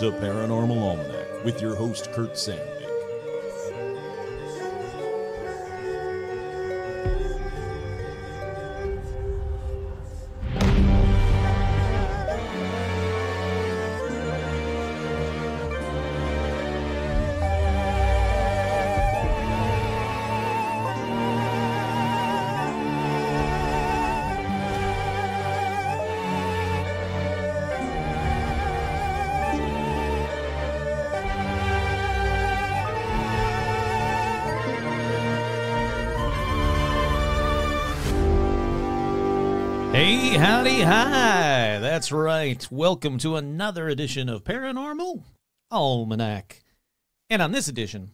To Paranormal Almanac with your host, Kurt Sandvik. Hi. That's right. Welcome to another edition of Paranormal Almanac. And on this edition,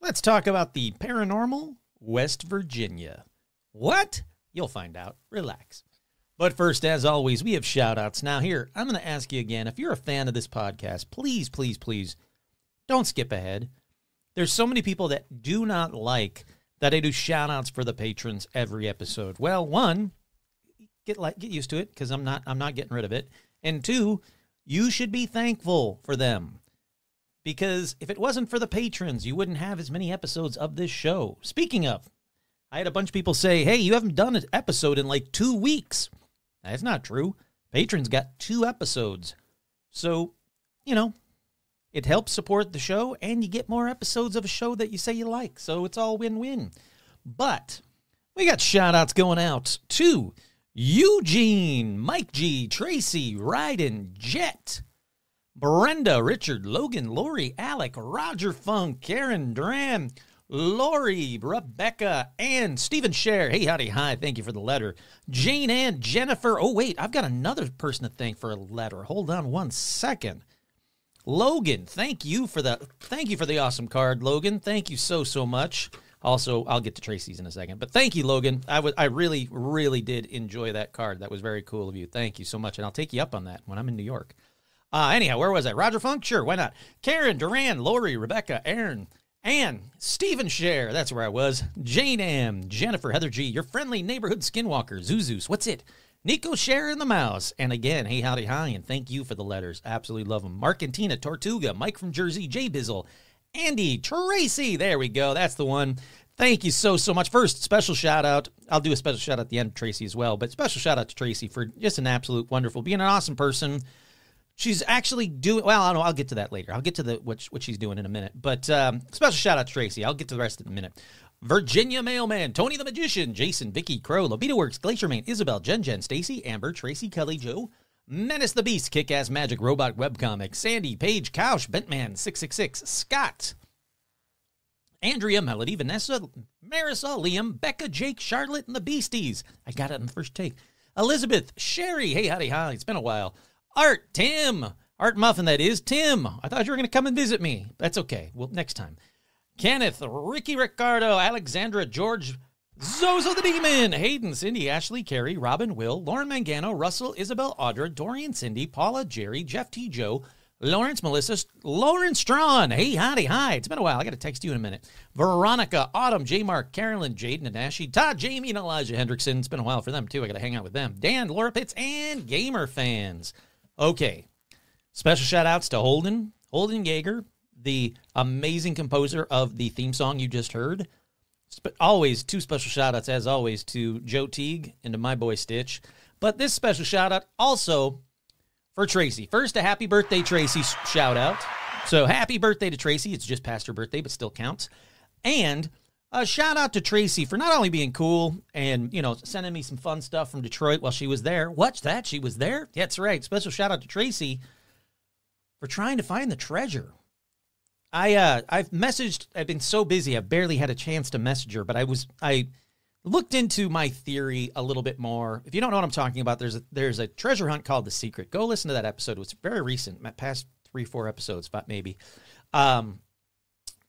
let's talk about the paranormal West Virginia. What? You'll find out. Relax. But first, as always, we have shout outs. Now, here, I'm going to ask you again if you're a fan of this podcast, please, please, please don't skip ahead. There's so many people that do not like that I do shout outs for the patrons every episode. Well, one, get like get used to it because I'm not I'm not getting rid of it. And two, you should be thankful for them. Because if it wasn't for the patrons, you wouldn't have as many episodes of this show. Speaking of, I had a bunch of people say, "Hey, you haven't done an episode in like 2 weeks." That's not true. Patrons got 2 episodes. So, you know, it helps support the show and you get more episodes of a show that you say you like. So it's all win-win. But we got shout outs going out to Eugene, Mike G, Tracy, Ryden, Jet, Brenda, Richard, Logan, Lori, Alec, Roger Funk, Karen, Duran, Lori, Rebecca, and Stephen Share. Hey, howdy, hi. Thank you for the letter. Jane and Jennifer. Oh, wait, I've got another person to thank for a letter. Hold on one second. Logan, thank you for the thank you for the awesome card, Logan. Thank you so so much. Also, I'll get to Tracy's in a second, but thank you, Logan. I was I really really did enjoy that card. That was very cool of you. Thank you so much, and I'll take you up on that when I'm in New York. Uh, anyhow, where was I? Roger Funk, sure, why not? Karen, Duran, Lori, Rebecca, Aaron, Ann, Stephen Share, that's where I was. Jane Am, Jennifer, Heather G, your friendly neighborhood skinwalker, Zuzus, what's it? Nico Share and the Mouse. And again, hey, howdy, hi, and thank you for the letters. Absolutely love them. Mark and Tina, Tortuga, Mike from Jersey, Jay Bizzle, Andy, Tracy. There we go. That's the one. Thank you so, so much. First, special shout out. I'll do a special shout out at the end, Tracy, as well. But special shout out to Tracy for just an absolute wonderful, being an awesome person. She's actually doing well. I know. I'll get to that later. I'll get to the what, what she's doing in a minute. But um, special shout out to Tracy. I'll get to the rest in a minute. Virginia Mailman, Tony the Magician, Jason, Vicky, Crow, Lobita Works, Glacier Man, Isabel, Jen Jen, Stacy, Amber, Tracy, Kelly, Joe, Menace the Beast, Kick Ass Magic, Robot Webcomic, Sandy, Paige, Couch, Bentman, 666, Scott, Andrea, Melody, Vanessa, Marisol, Liam, Becca, Jake, Charlotte, and the Beasties. I got it in the first take. Elizabeth, Sherry, hey, howdy, hi, it's been a while. Art, Tim, Art Muffin, that is. Tim, I thought you were going to come and visit me. That's okay. Well, next time. Kenneth, Ricky Ricardo, Alexandra, George, Zozo the Demon, Hayden, Cindy, Ashley, Carrie, Robin, Will, Lauren Mangano, Russell, Isabel, Audra, Dorian, Cindy, Paula, Jerry, Jeff T. Joe, Lawrence, Melissa, Lauren Strawn. Hey, howdy, hi. It's been a while. I got to text you in a minute. Veronica, Autumn, J. Mark, Carolyn, Jaden, and Ashley, Todd, Jamie, and Elijah Hendrickson. It's been a while for them, too. I got to hang out with them. Dan, Laura Pitts, and gamer fans. Okay. Special shout outs to Holden, Holden Yeager, the amazing composer of the theme song you just heard. Always two special shout outs, as always, to Joe Teague and to my boy Stitch. But this special shout out also for Tracy. First, a happy birthday, Tracy shout out. So happy birthday to Tracy. It's just past her birthday, but still counts. And a shout out to Tracy for not only being cool and, you know, sending me some fun stuff from Detroit while she was there. What's that? She was there? That's right. Special shout out to Tracy for trying to find the treasure. I uh I've messaged I've been so busy I've barely had a chance to message her, but I was I looked into my theory a little bit more. If you don't know what I'm talking about, there's a there's a treasure hunt called The Secret. Go listen to that episode. It's very recent, past three, four episodes, but maybe. Um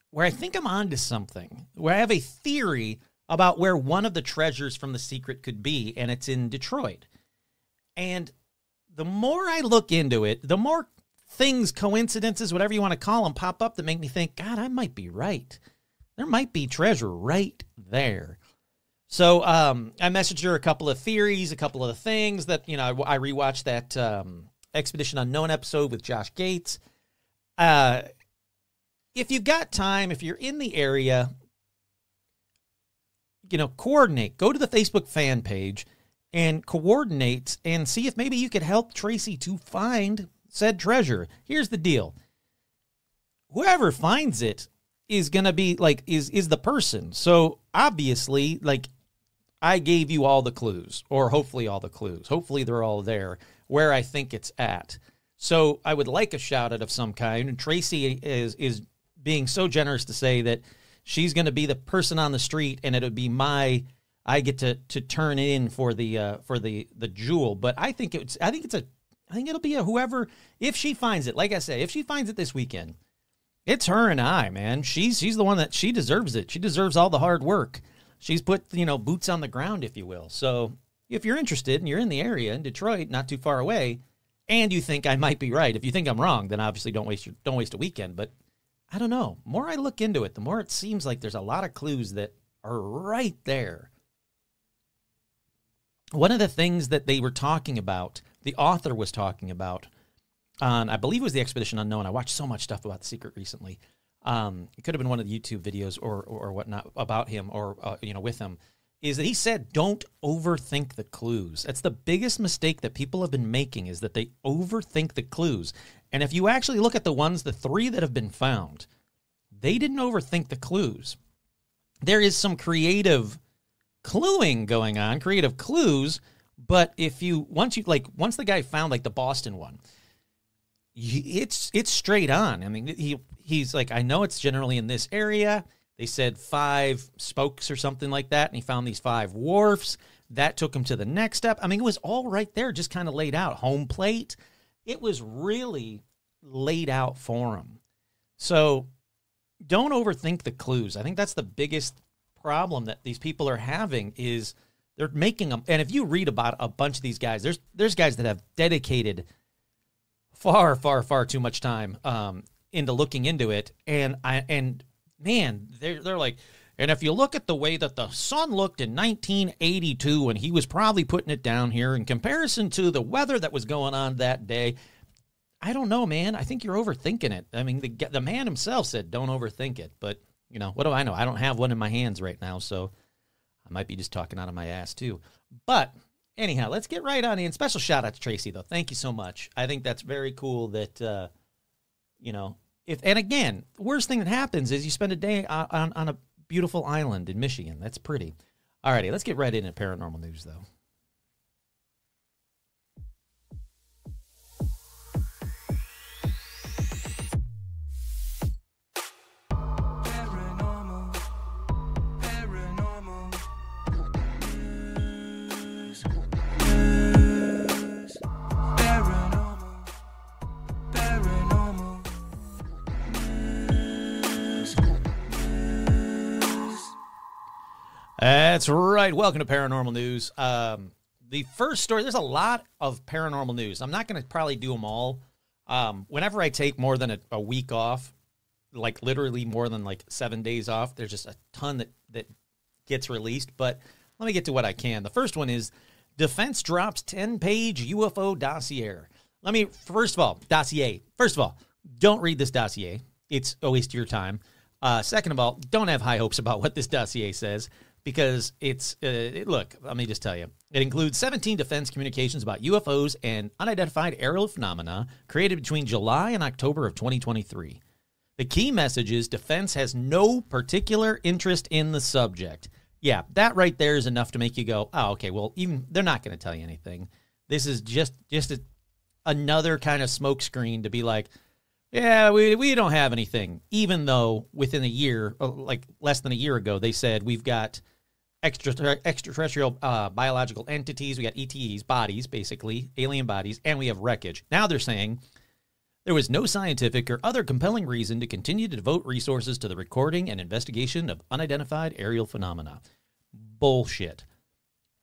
where I think I'm onto something. Where I have a theory about where one of the treasures from The Secret could be, and it's in Detroit. And the more I look into it, the more things, coincidences, whatever you want to call them, pop up that make me think, God, I might be right. There might be treasure right there. So um, I messaged her a couple of theories, a couple of things that you know. I, I rewatched that um, Expedition Unknown episode with Josh Gates. Uh, if you've got time, if you're in the area, you know, coordinate. Go to the Facebook fan page and coordinate and see if maybe you could help Tracy to find said treasure. Here's the deal. Whoever finds it is going to be like is is the person. So obviously like I gave you all the clues or hopefully all the clues. Hopefully they're all there where I think it's at. So I would like a shout out of some kind and Tracy is is being so generous to say that she's going to be the person on the street and it'll be my I get to to turn in for the uh, for the the jewel. But I think it's I think it's a I think it'll be a whoever if she finds it. Like I say, if she finds it this weekend, it's her and I, man. She's she's the one that she deserves it. She deserves all the hard work. She's put you know boots on the ground, if you will. So if you're interested and you're in the area in Detroit, not too far away, and you think I might be right, if you think I'm wrong, then obviously don't waste your don't waste a weekend. But I don't know. more I look into it, the more it seems like there's a lot of clues that are right there. One of the things that they were talking about, the author was talking about on, I believe it was the Expedition Unknown. I watched so much stuff about The Secret recently. Um, it could have been one of the YouTube videos or, or, or whatnot about him or, uh, you know, with him is that he said don't overthink the clues. That's the biggest mistake that people have been making is that they overthink the clues. And if you actually look at the ones, the three that have been found, they didn't overthink the clues. There is some creative cluing going on, creative clues, but if you once you like once the guy found like the Boston one, it's it's straight on. I mean, he he's like I know it's generally in this area they said five spokes or something like that, and he found these five wharfs. That took him to the next step. I mean, it was all right there, just kind of laid out. Home plate. It was really laid out for him. So don't overthink the clues. I think that's the biggest problem that these people are having is they're making them. And if you read about a bunch of these guys, there's there's guys that have dedicated far, far, far too much time um, into looking into it, and I and man, they're, they're like, and if you look at the way that the sun looked in 1982 when he was probably putting it down here in comparison to the weather that was going on that day, I don't know, man. I think you're overthinking it. I mean, the, the man himself said, don't overthink it. But, you know, what do I know? I don't have one in my hands right now, so I might be just talking out of my ass, too. But anyhow, let's get right on in. Special shout out to Tracy, though. Thank you so much. I think that's very cool that, uh, you know, if and again, the worst thing that happens is you spend a day on, on, on a beautiful island in Michigan. That's pretty. Alrighty, let's get right into paranormal news though. That's right. Welcome to Paranormal News. Um, the first story, there's a lot of paranormal news. I'm not going to probably do them all. Um, whenever I take more than a, a, week off, like literally more than like seven days off, there's just a ton that, that gets released. But let me get to what I can. The first one is Defense drops 10 page UFO dossier. Let me, first of all, dossier. First of all, don't read this dossier, it's a waste of your time. Uh, second of all, don't have high hopes about what this dossier says because it's uh, it, look. Let me just tell you, it includes 17 defense communications about UFOs and unidentified aerial phenomena created between July and October of 2023. The key message is defense has no particular interest in the subject. Yeah, that right there is enough to make you go, "Oh, okay, well, even they're not going to tell you anything. This is just just a, another kind of smokescreen to be like, yeah, we, we don't have anything. Even though within a year, uh, like less than a year ago, they said we've got extra extraterrestrial uh, biological entities. We got ETEs, bodies, basically alien bodies, and we have wreckage. Now they're saying there was no scientific or other compelling reason to continue to devote resources to the recording and investigation of unidentified aerial phenomena. Bullshit.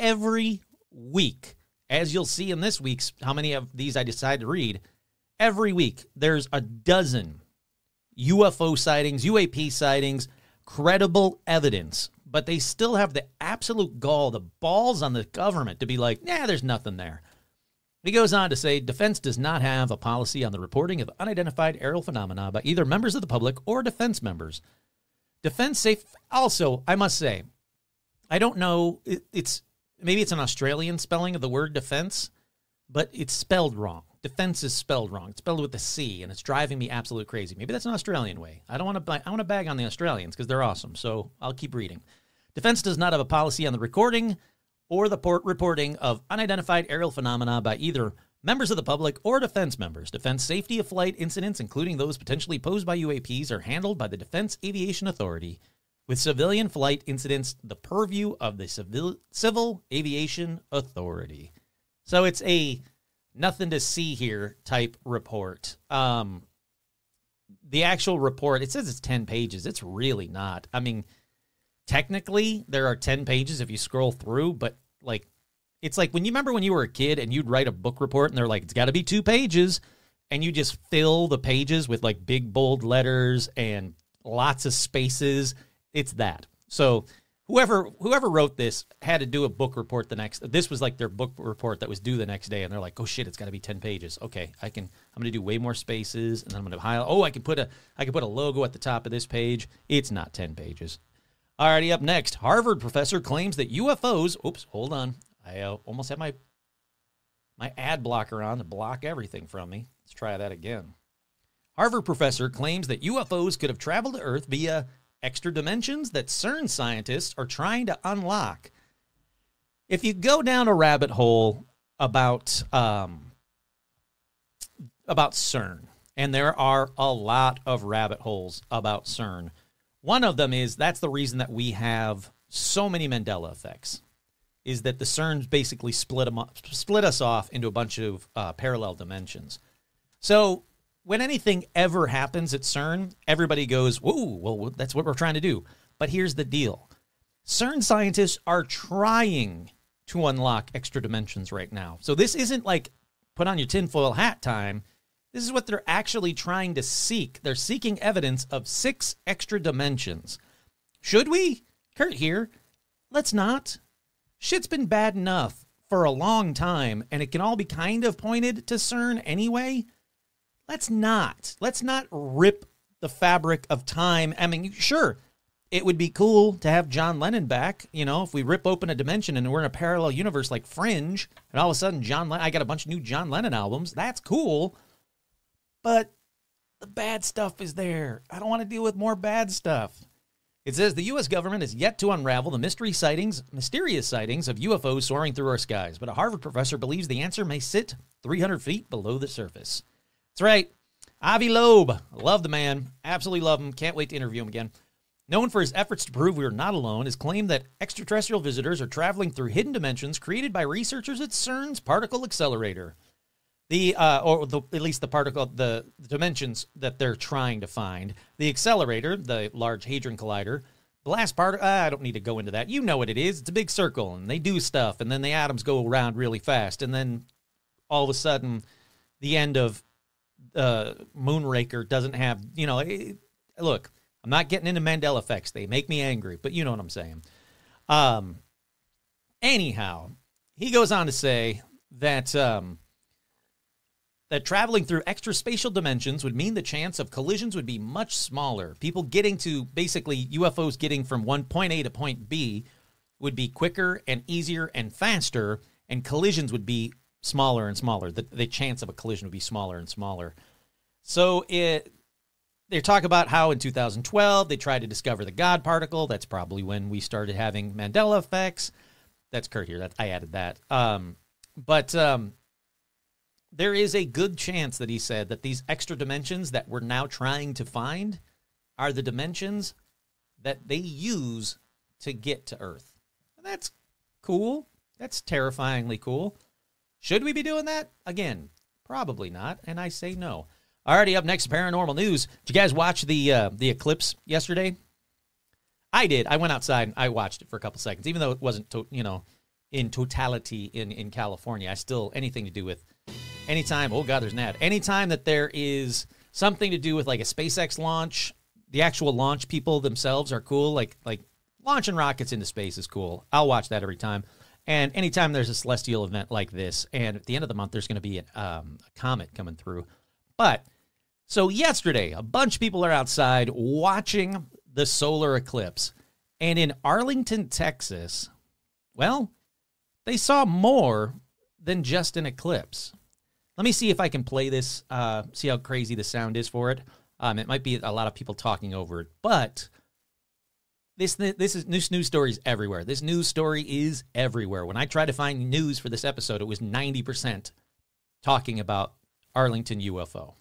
Every week, as you'll see in this week's, how many of these I decide to read, every week there's a dozen UFO sightings, UAP sightings, credible evidence but they still have the absolute gall, the balls on the government to be like, nah, there's nothing there. He goes on to say defense does not have a policy on the reporting of unidentified aerial phenomena by either members of the public or defense members. Defense safe. Also, I must say, I don't know. It, it's maybe it's an Australian spelling of the word defense, but it's spelled wrong. Defense is spelled wrong. It's spelled with a C, and it's driving me absolute crazy. Maybe that's an Australian way. I don't want to. I want to bag on the Australians because they're awesome. So I'll keep reading. Defense does not have a policy on the recording or the port reporting of unidentified aerial phenomena by either members of the public or defense members. Defense safety of flight incidents, including those potentially posed by UAPs, are handled by the Defense Aviation Authority, with civilian flight incidents the purview of the Civil, Civil Aviation Authority. So it's a nothing to see here type report. Um, the actual report, it says it's 10 pages. It's really not. I mean, technically, there are 10 pages if you scroll through, but like, it's like when you remember when you were a kid and you'd write a book report and they're like, it's got to be two pages. And you just fill the pages with like big bold letters and lots of spaces. It's that. So whoever whoever wrote this had to do a book report the next this was like their book report that was due the next day and they're like oh shit it's got to be 10 pages okay i can i'm going to do way more spaces and then i'm to highlight oh i can put a i can put a logo at the top of this page it's not 10 pages alrighty up next harvard professor claims that ufos oops hold on i uh, almost had my my ad blocker on to block everything from me let's try that again harvard professor claims that ufos could have traveled to earth via extra dimensions that CERN scientists are trying to unlock. If you go down a rabbit hole about um, about CERN, and there are a lot of rabbit holes about CERN. One of them is that's the reason that we have so many Mandela effects. Is that the CERNs basically split them up, split us off into a bunch of uh, parallel dimensions. So when anything ever happens at CERN, everybody goes, whoa, well, that's what we're trying to do. But here's the deal CERN scientists are trying to unlock extra dimensions right now. So this isn't like put on your tinfoil hat time. This is what they're actually trying to seek. They're seeking evidence of six extra dimensions. Should we? Kurt here. Let's not. Shit's been bad enough for a long time, and it can all be kind of pointed to CERN anyway let's not. Let's not rip the fabric of time. I mean, sure, it would be cool to have John Lennon back. You know, if we rip open a dimension and we're in a parallel universe like Fringe, and all of a sudden John, I got a bunch of new John Lennon albums. That's cool, but the bad stuff is there. I don't want to deal with more bad stuff. It says the U.S. government is yet to unravel the mystery sightings, mysterious sightings of UFOs soaring through our skies, but a Harvard professor believes the answer may sit 300 feet below the surface. That's right. Avi Loeb. Love the man. Absolutely love him. Can't wait to interview him again. Known for his efforts to prove we are not alone, his claim that extraterrestrial visitors are traveling through hidden dimensions created by researchers at CERN's particle accelerator. The uh, or the, at least the particle, the, the dimensions that they're trying to find. The accelerator, the Large Hadron Collider, blast particle. Uh, I don't need to go into that. You know what it is. It's a big circle, and they do stuff, and then the atoms go around really fast, and then all of a sudden, the end of uh, Moonraker doesn't have, you know, it, look, I'm not getting into Mandela effects. They make me angry, but you know what I'm saying. Um, anyhow, he goes on to say that um, that traveling through extra spatial dimensions would mean the chance of collisions would be much smaller. People getting to basically UFOs getting from one point A to point B would be quicker and easier and faster, and collisions would be smaller and smaller. The, the chance of a collision would be smaller and smaller. So it they talk about how in 2012 they tried to discover the God particle. That's probably when we started having Mandela effects. That's Kurt here. That I added that. Um, but um, there is a good chance that he said that these extra dimensions that we're now trying to find are the dimensions that they use to get to Earth. And that's cool. That's terrifyingly cool. Should we be doing that? Again, probably not. And I say no. Already up next, paranormal news. Did you guys watch the uh, the eclipse yesterday? I did. I went outside and I watched it for a couple seconds, even though it wasn't, to, you know, in totality in in California. I still anything to do with anytime. Oh God, there's an ad. Anytime that there is something to do with like a SpaceX launch, the actual launch people themselves are cool. Like like launching rockets into space is cool. I'll watch that every time. And anytime there's a celestial event like this, and at the end of the month, there's going to be a, um, a comet coming through. But so yesterday, a bunch of people are outside watching the solar eclipse. And in Arlington, Texas, well, they saw more than just an eclipse. Let me see if I can play this, uh, see how crazy the sound is for it. Um, it might be a lot of people talking over it, but this this is this news stories everywhere. This news story is everywhere. When I tried to find news for this episode, it was ninety percent talking about Arlington UFO.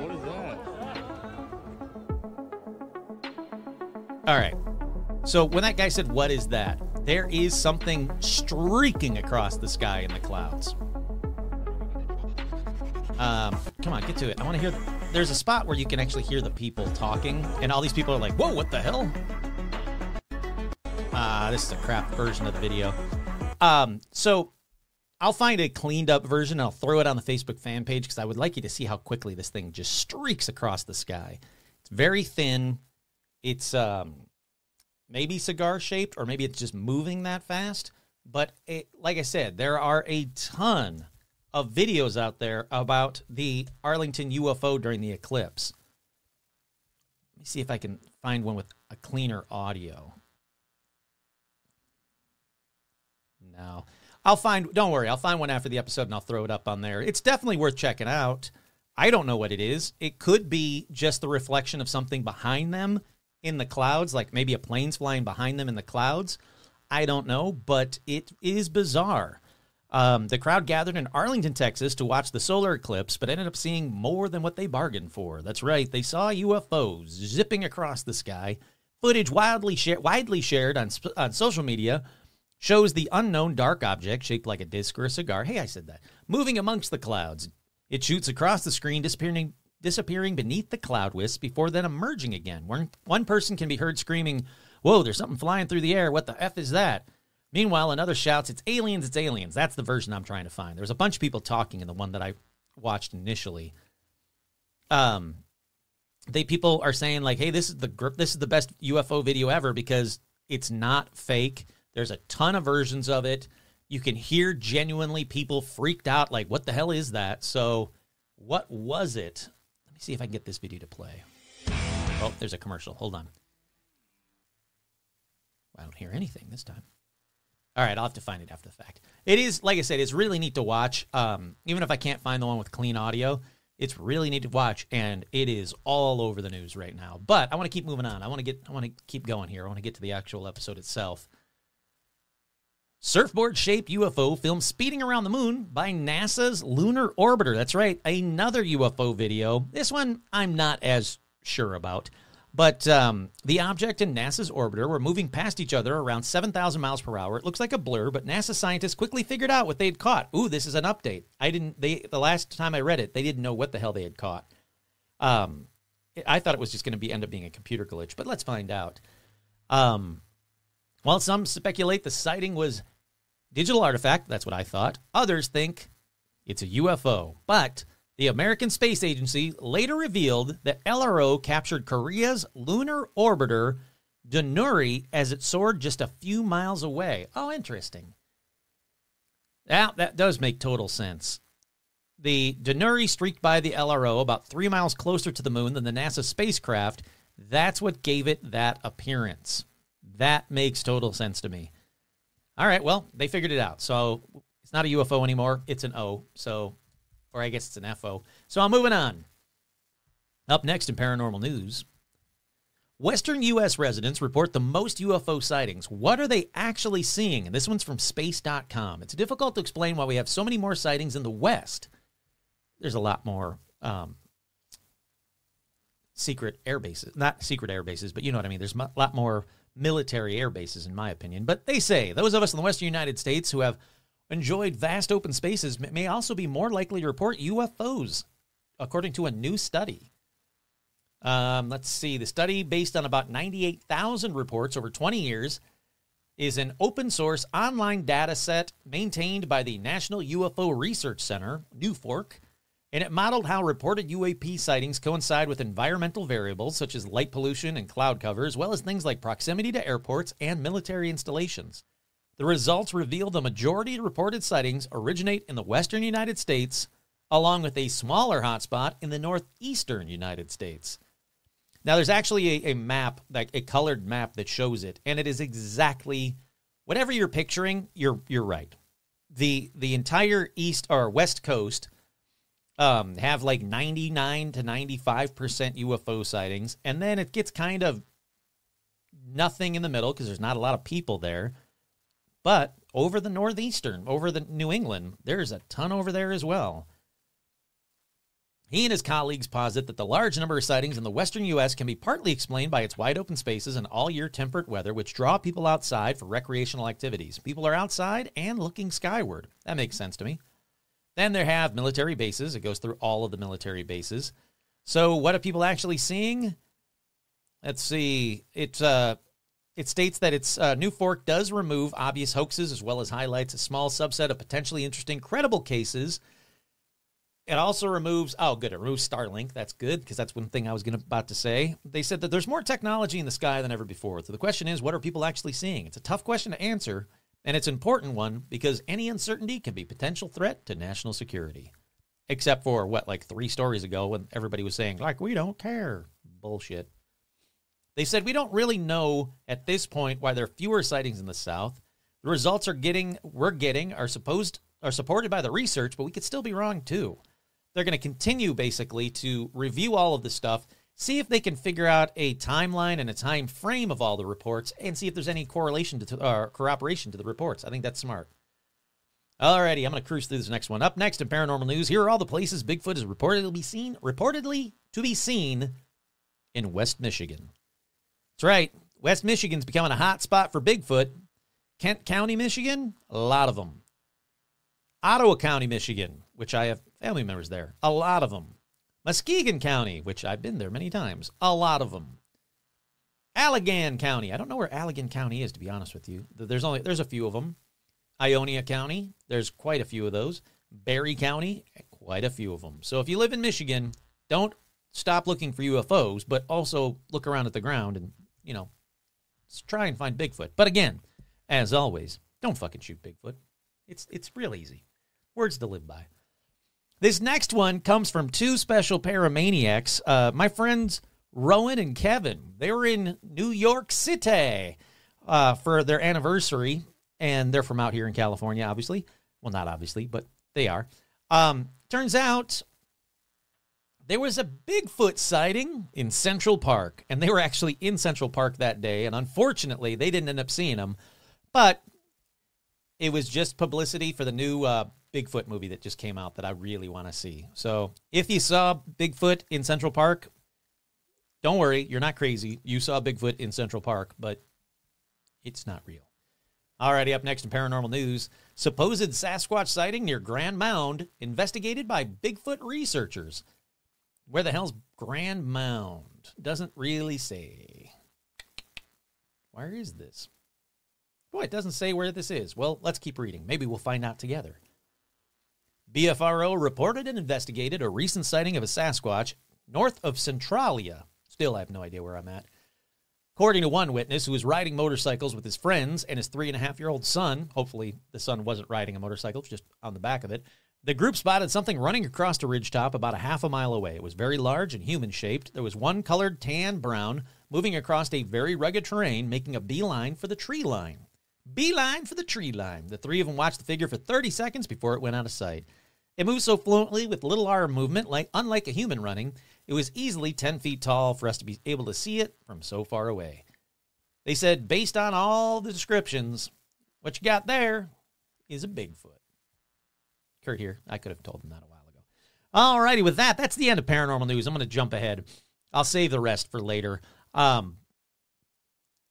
What is that? All right. So when that guy said, "What is that?" There is something streaking across the sky in the clouds. Um, come on, get to it. I want to hear. There's a spot where you can actually hear the people talking, and all these people are like, "Whoa, what the hell?" Ah, uh, this is a crap version of the video. Um, so I'll find a cleaned up version. I'll throw it on the Facebook fan page because I would like you to see how quickly this thing just streaks across the sky. It's very thin. It's um, maybe cigar shaped, or maybe it's just moving that fast. But it, like I said, there are a ton of videos out there about the Arlington UFO during the eclipse. Let me see if I can find one with a cleaner audio. No. I'll find, don't worry, I'll find one after the episode and I'll throw it up on there. It's definitely worth checking out. I don't know what it is. It could be just the reflection of something behind them in the clouds, like maybe a plane's flying behind them in the clouds. I don't know, but it is bizarre. Um, the crowd gathered in Arlington, Texas to watch the solar eclipse, but ended up seeing more than what they bargained for. That's right, they saw UFOs zipping across the sky. Footage share, widely shared on, on social media shows the unknown dark object shaped like a disc or a cigar. Hey, I said that. Moving amongst the clouds. It shoots across the screen, disappearing, disappearing beneath the cloud wisps before then emerging again. One, one person can be heard screaming, Whoa, there's something flying through the air. What the F is that? Meanwhile, another shouts, It's aliens, it's aliens. That's the version I'm trying to find. There's a bunch of people talking in the one that I watched initially. Um, they people are saying like, "Hey, this is the grip this is the best UFO video ever because it's not fake. There's a ton of versions of it. You can hear genuinely people freaked out, like, what the hell is that? So, what was it? Let me see if I can get this video to play. Oh, there's a commercial. Hold on. I don't hear anything this time. All right, I'll have to find it after the fact. It is, like I said, it's really neat to watch. Um, even if I can't find the one with clean audio, it's really neat to watch, and it is all over the news right now. But I want to keep moving on. I want to get, I want to keep going here. I want to get to the actual episode itself. Surfboard shaped UFO filmed speeding around the moon by NASA's Lunar Orbiter. That's right, another UFO video. This one I'm not as sure about. But um, the object and NASA's orbiter were moving past each other around 7,000 miles per hour. It looks like a blur, but NASA scientists quickly figured out what they'd caught. Ooh, this is an update. I didn't. They the last time I read it, they didn't know what the hell they had caught. Um, I thought it was just going to be end up being a computer glitch, but let's find out. Um, while some speculate the sighting was digital artifact, that's what I thought. Others think it's a UFO, but the American Space Agency later revealed that LRO captured Korea's lunar orbiter Danuri as it soared just a few miles away. Oh, interesting. Now, that does make total sense. The Danuri streaked by the LRO about three miles closer to the moon than the NASA spacecraft. That's what gave it that appearance. That makes total sense to me. All right, well, they figured it out. So it's not a UFO anymore. It's an O. So or I guess it's an FO. So I'm moving on. Up next in paranormal news, Western U.S. residents report the most UFO sightings. What are they actually seeing? And this one's from space.com. It's difficult to explain why we have so many more sightings in the West. There's a lot more um, secret air bases, not secret air bases, but you know what I mean. There's a lot more military air bases, in my opinion. But they say those of us in the Western United States who have enjoyed vast open spaces may also be more likely to report UFOs, according to a new study. Um, let's see. The study, based on about 98,000 reports over 20 years, is an open source online data set maintained by the National UFO Research Center, NUFORC, and it modeled how reported UAP sightings coincide with environmental variables such as light pollution and cloud cover, as well as things like proximity to airports and military installations. The results reveal the majority of reported sightings originate in the western United States, along with a smaller hotspot in the northeastern United States. Now, there's actually a, a map, like a colored map that shows it, and it is exactly whatever you're picturing. You're you're right. the The entire east or west coast um, have like 99 to 95 percent UFO sightings, and then it gets kind of nothing in the middle because there's not a lot of people there. But over the northeastern, over the New England, there's a ton over there as well. He and his colleagues posit that the large number of sightings in the western U.S. can be partly explained by its wide open spaces and all year temperate weather, which draw people outside for recreational activities. People are outside and looking skyward. That makes sense to me. Then there have military bases. It goes through all of the military bases. So, what are people actually seeing? Let's see. It uh, it states that its uh, NUFORC does remove obvious hoaxes as well as highlights a small subset of potentially interesting, credible cases it also removes, oh, good, it removes Starlink. That's good because that's one thing I was to about to say. They said that there's more technology in the sky than ever before. So the question is, what are people actually seeing? It's a tough question to answer, and it's an important one because any uncertainty can be potential threat to national security. Except for what, like three stories ago when everybody was saying, like, we don't care. Bullshit. They said we don't really know at this point why there are fewer sightings in the South. The results are getting we're getting are supposed are supported by the research, but we could still be wrong too they're going to continue basically to review all of the stuff, see if they can figure out a timeline and a time frame of all the reports, and see if there's any correlation to or corroboration to the reports. I think that's smart. Alrighty, I'm to cruise through this next one. Up next in paranormal news, here are all the places Bigfoot is reportedly be seen, reportedly to be seen in West Michigan. That's right, West Michigan's becoming a hot spot for Bigfoot. Kent County, Michigan, a lot of them. Ottawa County, Michigan, which I have family members there. A lot of them. Muskegon County, which I've been there many times. A lot of them. Allegan County. I don't know where Allegan County is, to be honest with you. There's only there's a few of them. Ionia County. There's quite a few of those. Barry County. Quite a few of them. So if you live in Michigan, don't stop looking for UFOs, but also look around at the ground and you know try and find Bigfoot. But again, as always, don't fucking shoot Bigfoot. It's it's real easy. Words to live by. This next one comes from two special paramaniacs. Uh, my friends Rowan and Kevin. They were in New York City uh, for their anniversary, and they're from out here in California, obviously. Well, not obviously, but they are. Um, turns out there was a Bigfoot sighting in Central Park, and they were actually in Central Park that day. And unfortunately, they didn't end up seeing him, but it was just publicity for the new uh, Bigfoot movie that just came out that I really want to see. So if you saw Bigfoot in Central Park, don't worry, you're not crazy. You saw Bigfoot in Central Park, but it's not real. Alrighty, up next in paranormal news supposed Sasquatch sighting near Grand Mound investigated by Bigfoot researchers. Where the hell's Grand Mound? Doesn't really say. Where is this? Boy, it doesn't say where this is. Well, let's keep reading. Maybe we'll find out together. BFRO reported and investigated a recent sighting of a Sasquatch north of Centralia. Still, I have no idea where I'm at. According to one witness who was riding motorcycles with his friends and his three and a half year old son, hopefully the son wasn't riding a motorcycle, just on the back of it, the group spotted something running across a ridgetop about a half a mile away. It was very large and human shaped. There was one colored tan brown moving across a very rugged terrain, making a beeline for the tree line. Beeline for the tree line. The three of them watched the figure for 30 seconds before it went out of sight. It moves so fluently with little arm movement, like unlike a human running, it was easily 10 feet tall for us to be able to see it from so far away. They said, based on all the descriptions, what you got there is a Bigfoot. Kurt here. I could have told him that a while ago. Alrighty, with that, that's the end of paranormal news. I'm going to jump ahead. I'll save the rest for later. Um,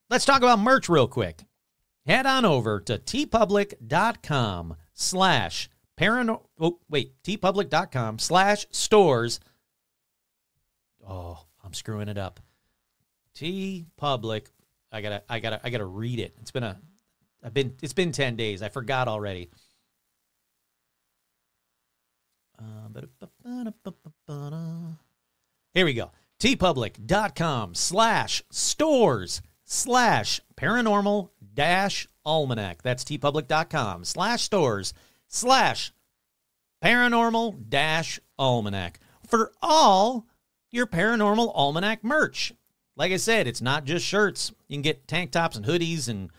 let's talk about merch real quick. Head on over to teepublic.com slash Oh, wait. teepublic.com slash stores. Oh, I'm screwing it up. T Public. I gotta, I gotta, I gotta read it. It's been a, I've been, it's been ten days. I forgot already. Uh, Here we go. teepublic.com slash stores slash paranormal dash almanac. That's teepublic.com slash stores slash paranormal dash almanac for all your paranormal almanac merch. Like I said, it's not just shirts. You can get tank tops and hoodies and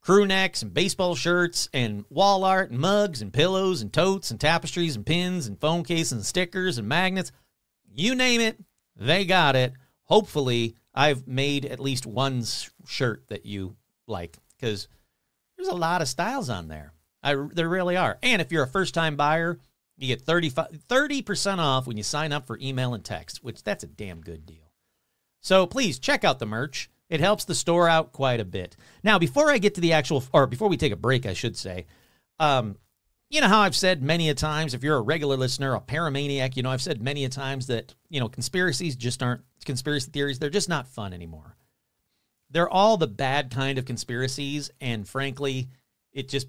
crew necks and baseball shirts and wall art and mugs and pillows and totes and tapestries and pins and phone cases and stickers and magnets. You name it, they got it. Hopefully, I've made at least one shirt that you like because there's a lot of styles on there. I, there really are. And if you're a first time buyer, you get 35, 30% off when you sign up for email and text, which that's a damn good deal. So please check out the merch. It helps the store out quite a bit. Now, before I get to the actual, or before we take a break, I should say, um, you know how I've said many a times, if you're a regular listener, a paramaniac, you know, I've said many a times that, you know, conspiracies just aren't, conspiracy theories, they're just not fun anymore. They're all the bad kind of conspiracies. And frankly, it just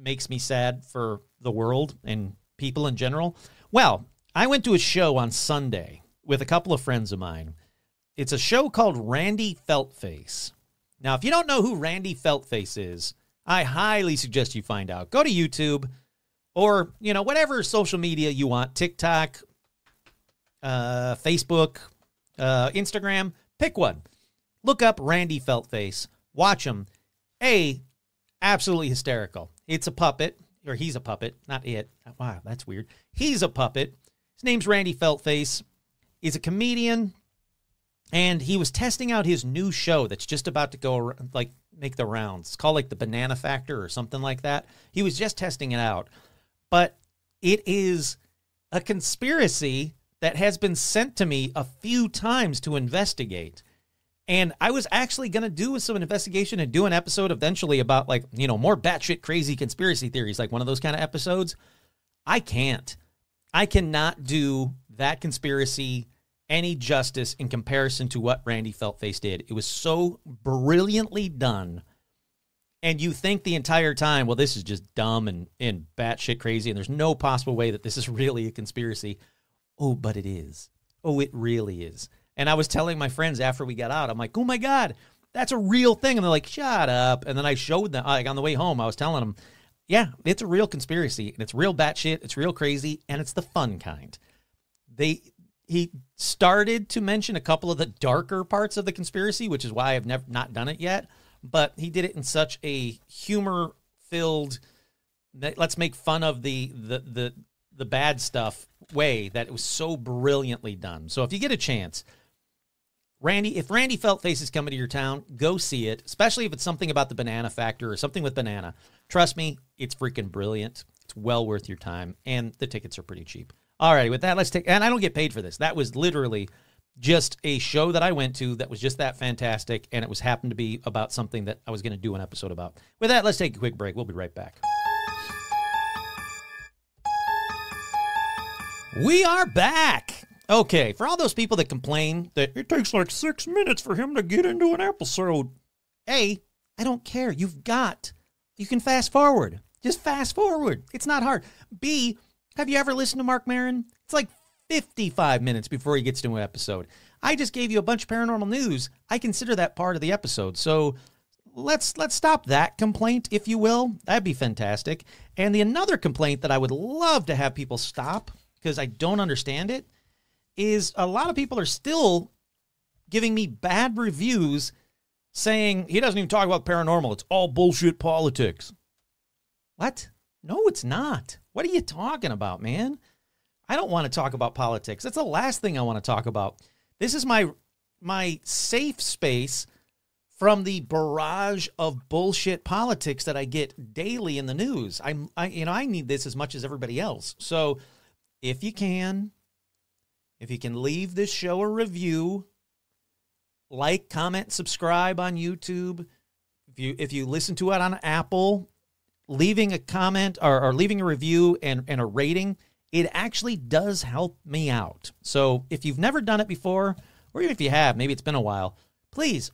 makes me sad for the world and people in general. Well, I went to a show on Sunday with a couple of friends of mine. It's a show called Randy Feltface. Now, if you don't know who Randy Feltface is, I highly suggest you find out. Go to YouTube or, you know, whatever social media you want TikTok, uh, Facebook, uh, Instagram, pick one. Look up Randy Feltface. Watch him. A, absolutely hysterical. It's a puppet, or he's a puppet, not it. Wow, that's weird. He's a puppet. His name's Randy Feltface. He's a comedian, and he was testing out his new show that's just about to go like make the rounds. It's called like the Banana Factor or something like that. He was just testing it out, but it is a conspiracy that has been sent to me a few times to investigate. And I was actually going to do some investigation and do an episode eventually about like, you know, more batshit crazy conspiracy theories, like one of those kind of episodes. I can't. I cannot do that conspiracy any justice in comparison to what Randy Feltface did. It was so brilliantly done. And you think the entire time, well, this is just dumb and, and batshit crazy, and there's no possible way that this is really a conspiracy. Oh, but it is. Oh, it really is. And I was telling my friends after we got out, I'm like, oh my God, that's a real thing. And they're like, shut up. And then I showed them, like on the way home, I was telling them, yeah, it's a real conspiracy and it's real batshit, it's real crazy, and it's the fun kind. They he started to mention a couple of the darker parts of the conspiracy, which is why I've never not done it yet. But he did it in such a humor filled let's make fun of the the the the bad stuff way that it was so brilliantly done. So if you get a chance, Randy, if Randy Feltface is coming to your town, go see it, especially if it's something about the banana factor or something with banana. Trust me, it's freaking brilliant. It's well worth your time, and the tickets are pretty cheap. All right, with that, let's take. And I don't get paid for this. That was literally just a show that I went to that was just that fantastic, and it was happened to be about something that I was going to do an episode about. With that, let's take a quick break. We'll be right back. We are back. Okay, for all those people that complain that it takes like six minutes for him to get into an episode, A, I don't care. You've got, you can fast forward. Just fast forward. It's not hard. B, have you ever listened to Marc Maron? It's like 55 minutes before he gets to an episode. I just gave you a bunch of paranormal news. I consider that part of the episode. So let's let's stop that complaint, if you will. That'd be fantastic. And the another complaint that I would love to have people stop because I don't understand it is a lot of people are still giving me bad reviews saying he doesn't even talk about paranormal. It's all bullshit politics. What? No, it's not. What are you talking about, man? I don't want to talk about politics. That's the last thing I want to talk about. This is my my safe space from the barrage of bullshit politics that I get daily in the news. I'm I you know, I need this as much as everybody else. So if you can, if you can leave this show a review, like, comment, subscribe on YouTube. If you if you listen to it on Apple, leaving a comment or, or leaving a review and, and a rating, it actually does help me out. So if you've never done it before, or even if you have, maybe it's been a while, please,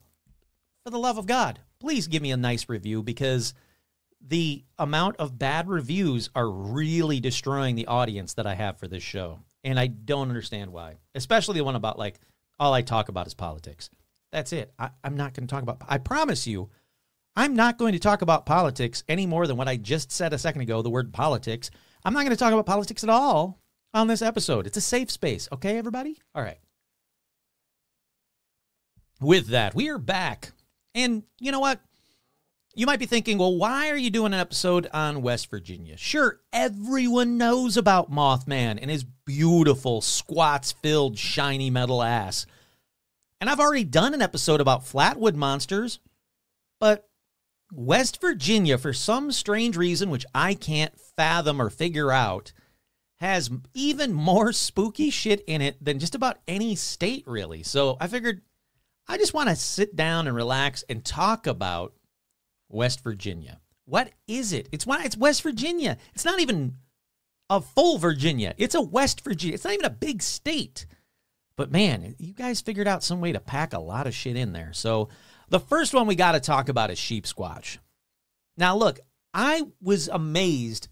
for the love of God, please give me a nice review because the amount of bad reviews are really destroying the audience that I have for this show. And I don't understand why. Especially the one about like all I talk about is politics. That's it. I, I'm not going to talk about. I promise you, I'm not going to talk about politics any more than what I just said a second ago. The word politics. I'm not going to talk about politics at all on this episode. It's a safe space. Okay, everybody. All right. With that, we are back, and you know what? You might be thinking, well, why are you doing an episode on West Virginia? Sure, everyone knows about Mothman and his beautiful, squats filled, shiny metal ass. And I've already done an episode about Flatwood monsters, but West Virginia, for some strange reason which I can't fathom or figure out, has even more spooky shit in it than just about any state, really. So I figured I just want to sit down and relax and talk about West Virginia. What is it? It's why it's West Virginia. It's not even a full Virginia. It's a West Virginia. It's not even a big state. But man, you guys figured out some way to pack a lot of shit in there. So the first one we got to talk about is sheep squatch. Now, look, I was amazed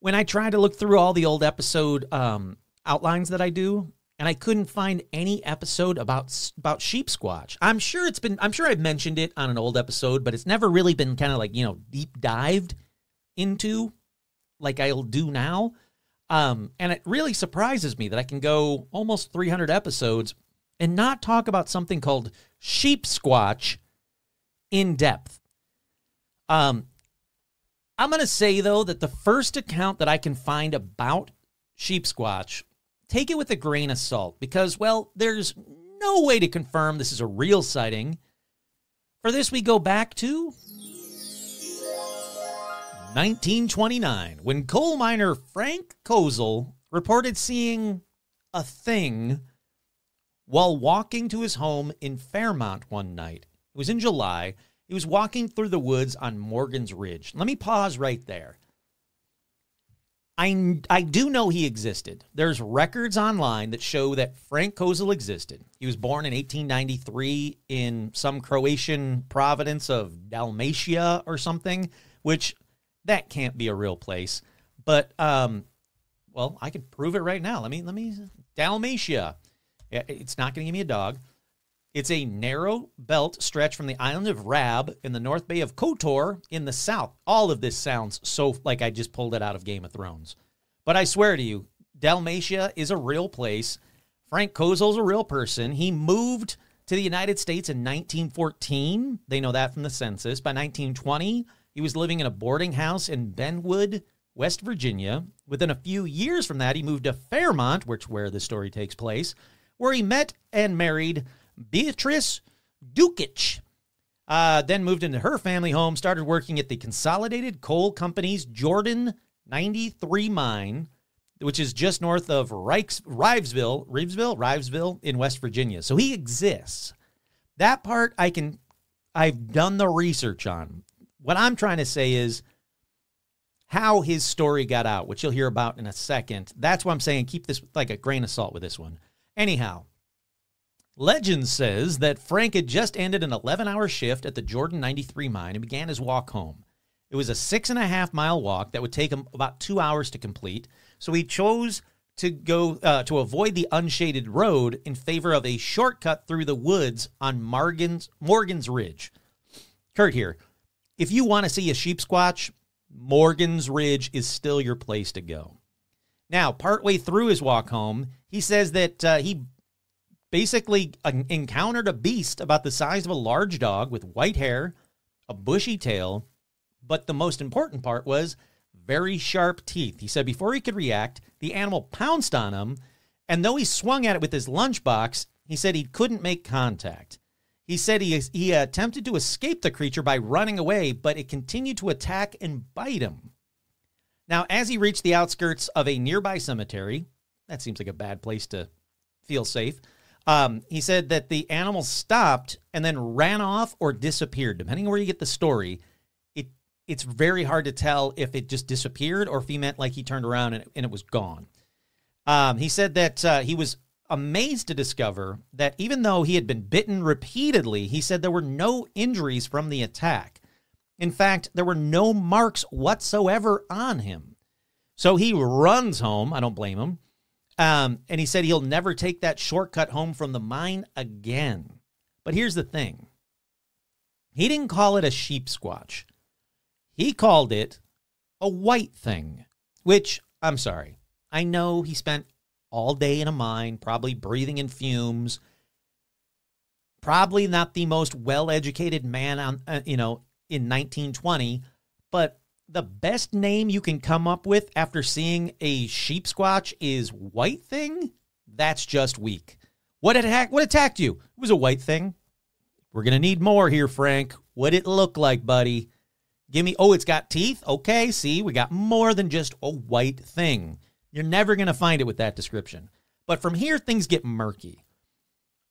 when I tried to look through all the old episode um, outlines that I do and I couldn't find any episode about about sheep squatch. I'm sure it's been I'm sure I've mentioned it on an old episode, but it's never really been kind of like, you know, deep dived into like I'll do now. Um, and it really surprises me that I can go almost 300 episodes and not talk about something called sheep squatch in depth. Um, I'm going to say, though, that the first account that I can find about sheep squatch take it with a grain of salt because, well, there's no way to confirm this is a real sighting. For this, we go back to 1929 when coal miner Frank Kozel reported seeing a thing while walking to his home in Fairmont one night. It was in July. He was walking through the woods on Morgan's Ridge. Let me pause right there. I, I do know he existed. There's records online that show that Frank Kozel existed. He was born in 1893 in some Croatian province of Dalmatia or something, which that can't be a real place. But um, well, I can prove it right now. Let me let me Dalmatia. It's not going to give me a dog. It's a narrow belt stretch from the island of Rab in the North Bay of Kotor in the south. All of this sounds so like I just pulled it out of Game of Thrones. But I swear to you, Dalmatia is a real place. Frank Kozel's a real person. He moved to the United States in 1914. They know that from the census. By 1920, he was living in a boarding house in Benwood, West Virginia. Within a few years from that, he moved to Fairmont, which where the story takes place, where he met and married Beatrice Dukic. Uh, then moved into her family home, started working at the Consolidated Coal Company's Jordan 93 mine, which is just north of Rikes, Rivesville, Rivesville, Rivesville in West Virginia. So he exists. That part I can, I've done the research on. What I'm trying to say is how his story got out, which you'll hear about in a second. That's why I'm saying keep this like a grain of salt with this one. Anyhow, Legend says that Frank had just ended an 11 hour shift at the Jordan 93 mine and began his walk home. It was a six and a half mile walk that would take him about two hours to complete. So he chose to go uh, to avoid the unshaded road in favor of a shortcut through the woods on Morgan's Morgan's Ridge. Kurt here. If you want to see a sheep squatch, Morgan's Ridge is still your place to go. Now, partway through his walk home, he says that uh, he basically encountered a beast about the size of a large dog with white hair, a bushy tail, but the most important part was very sharp teeth. He said before he could react, the animal pounced on him, and though he swung at it with his lunchbox, he said he couldn't make contact. He said he, he attempted to escape the creature by running away, but it continued to attack and bite him. Now, as he reached the outskirts of a nearby cemetery, that seems like a bad place to feel safe. Um, he said that the animal stopped and then ran off or disappeared, depending on where you get the story. It it's very hard to tell if it just disappeared or if he meant like he turned around and, and it was gone. Um, he said that uh, he was amazed to discover that even though he had been bitten repeatedly, he said there were no injuries from the attack. In fact, there were no marks whatsoever on him. So he runs home. I don't blame him Um, and he said he'll never take that shortcut home from the mine again. But here's the thing he didn't call it a sheep squatch, he called it a white thing, which I'm sorry. I know he spent all day in a mine, probably breathing in fumes. Probably not the most well-educated man on, uh, you know, in 1920, but the best name you can come up with after seeing a sheep squatch is white thing. That's just weak. What attacked? What attacked you? It was a white thing. We're gonna need more here, Frank. What it look like, buddy? Give me. Oh, it's got teeth. Okay, see, we got more than just a white thing. You're never gonna find it with that description. But from here, things get murky.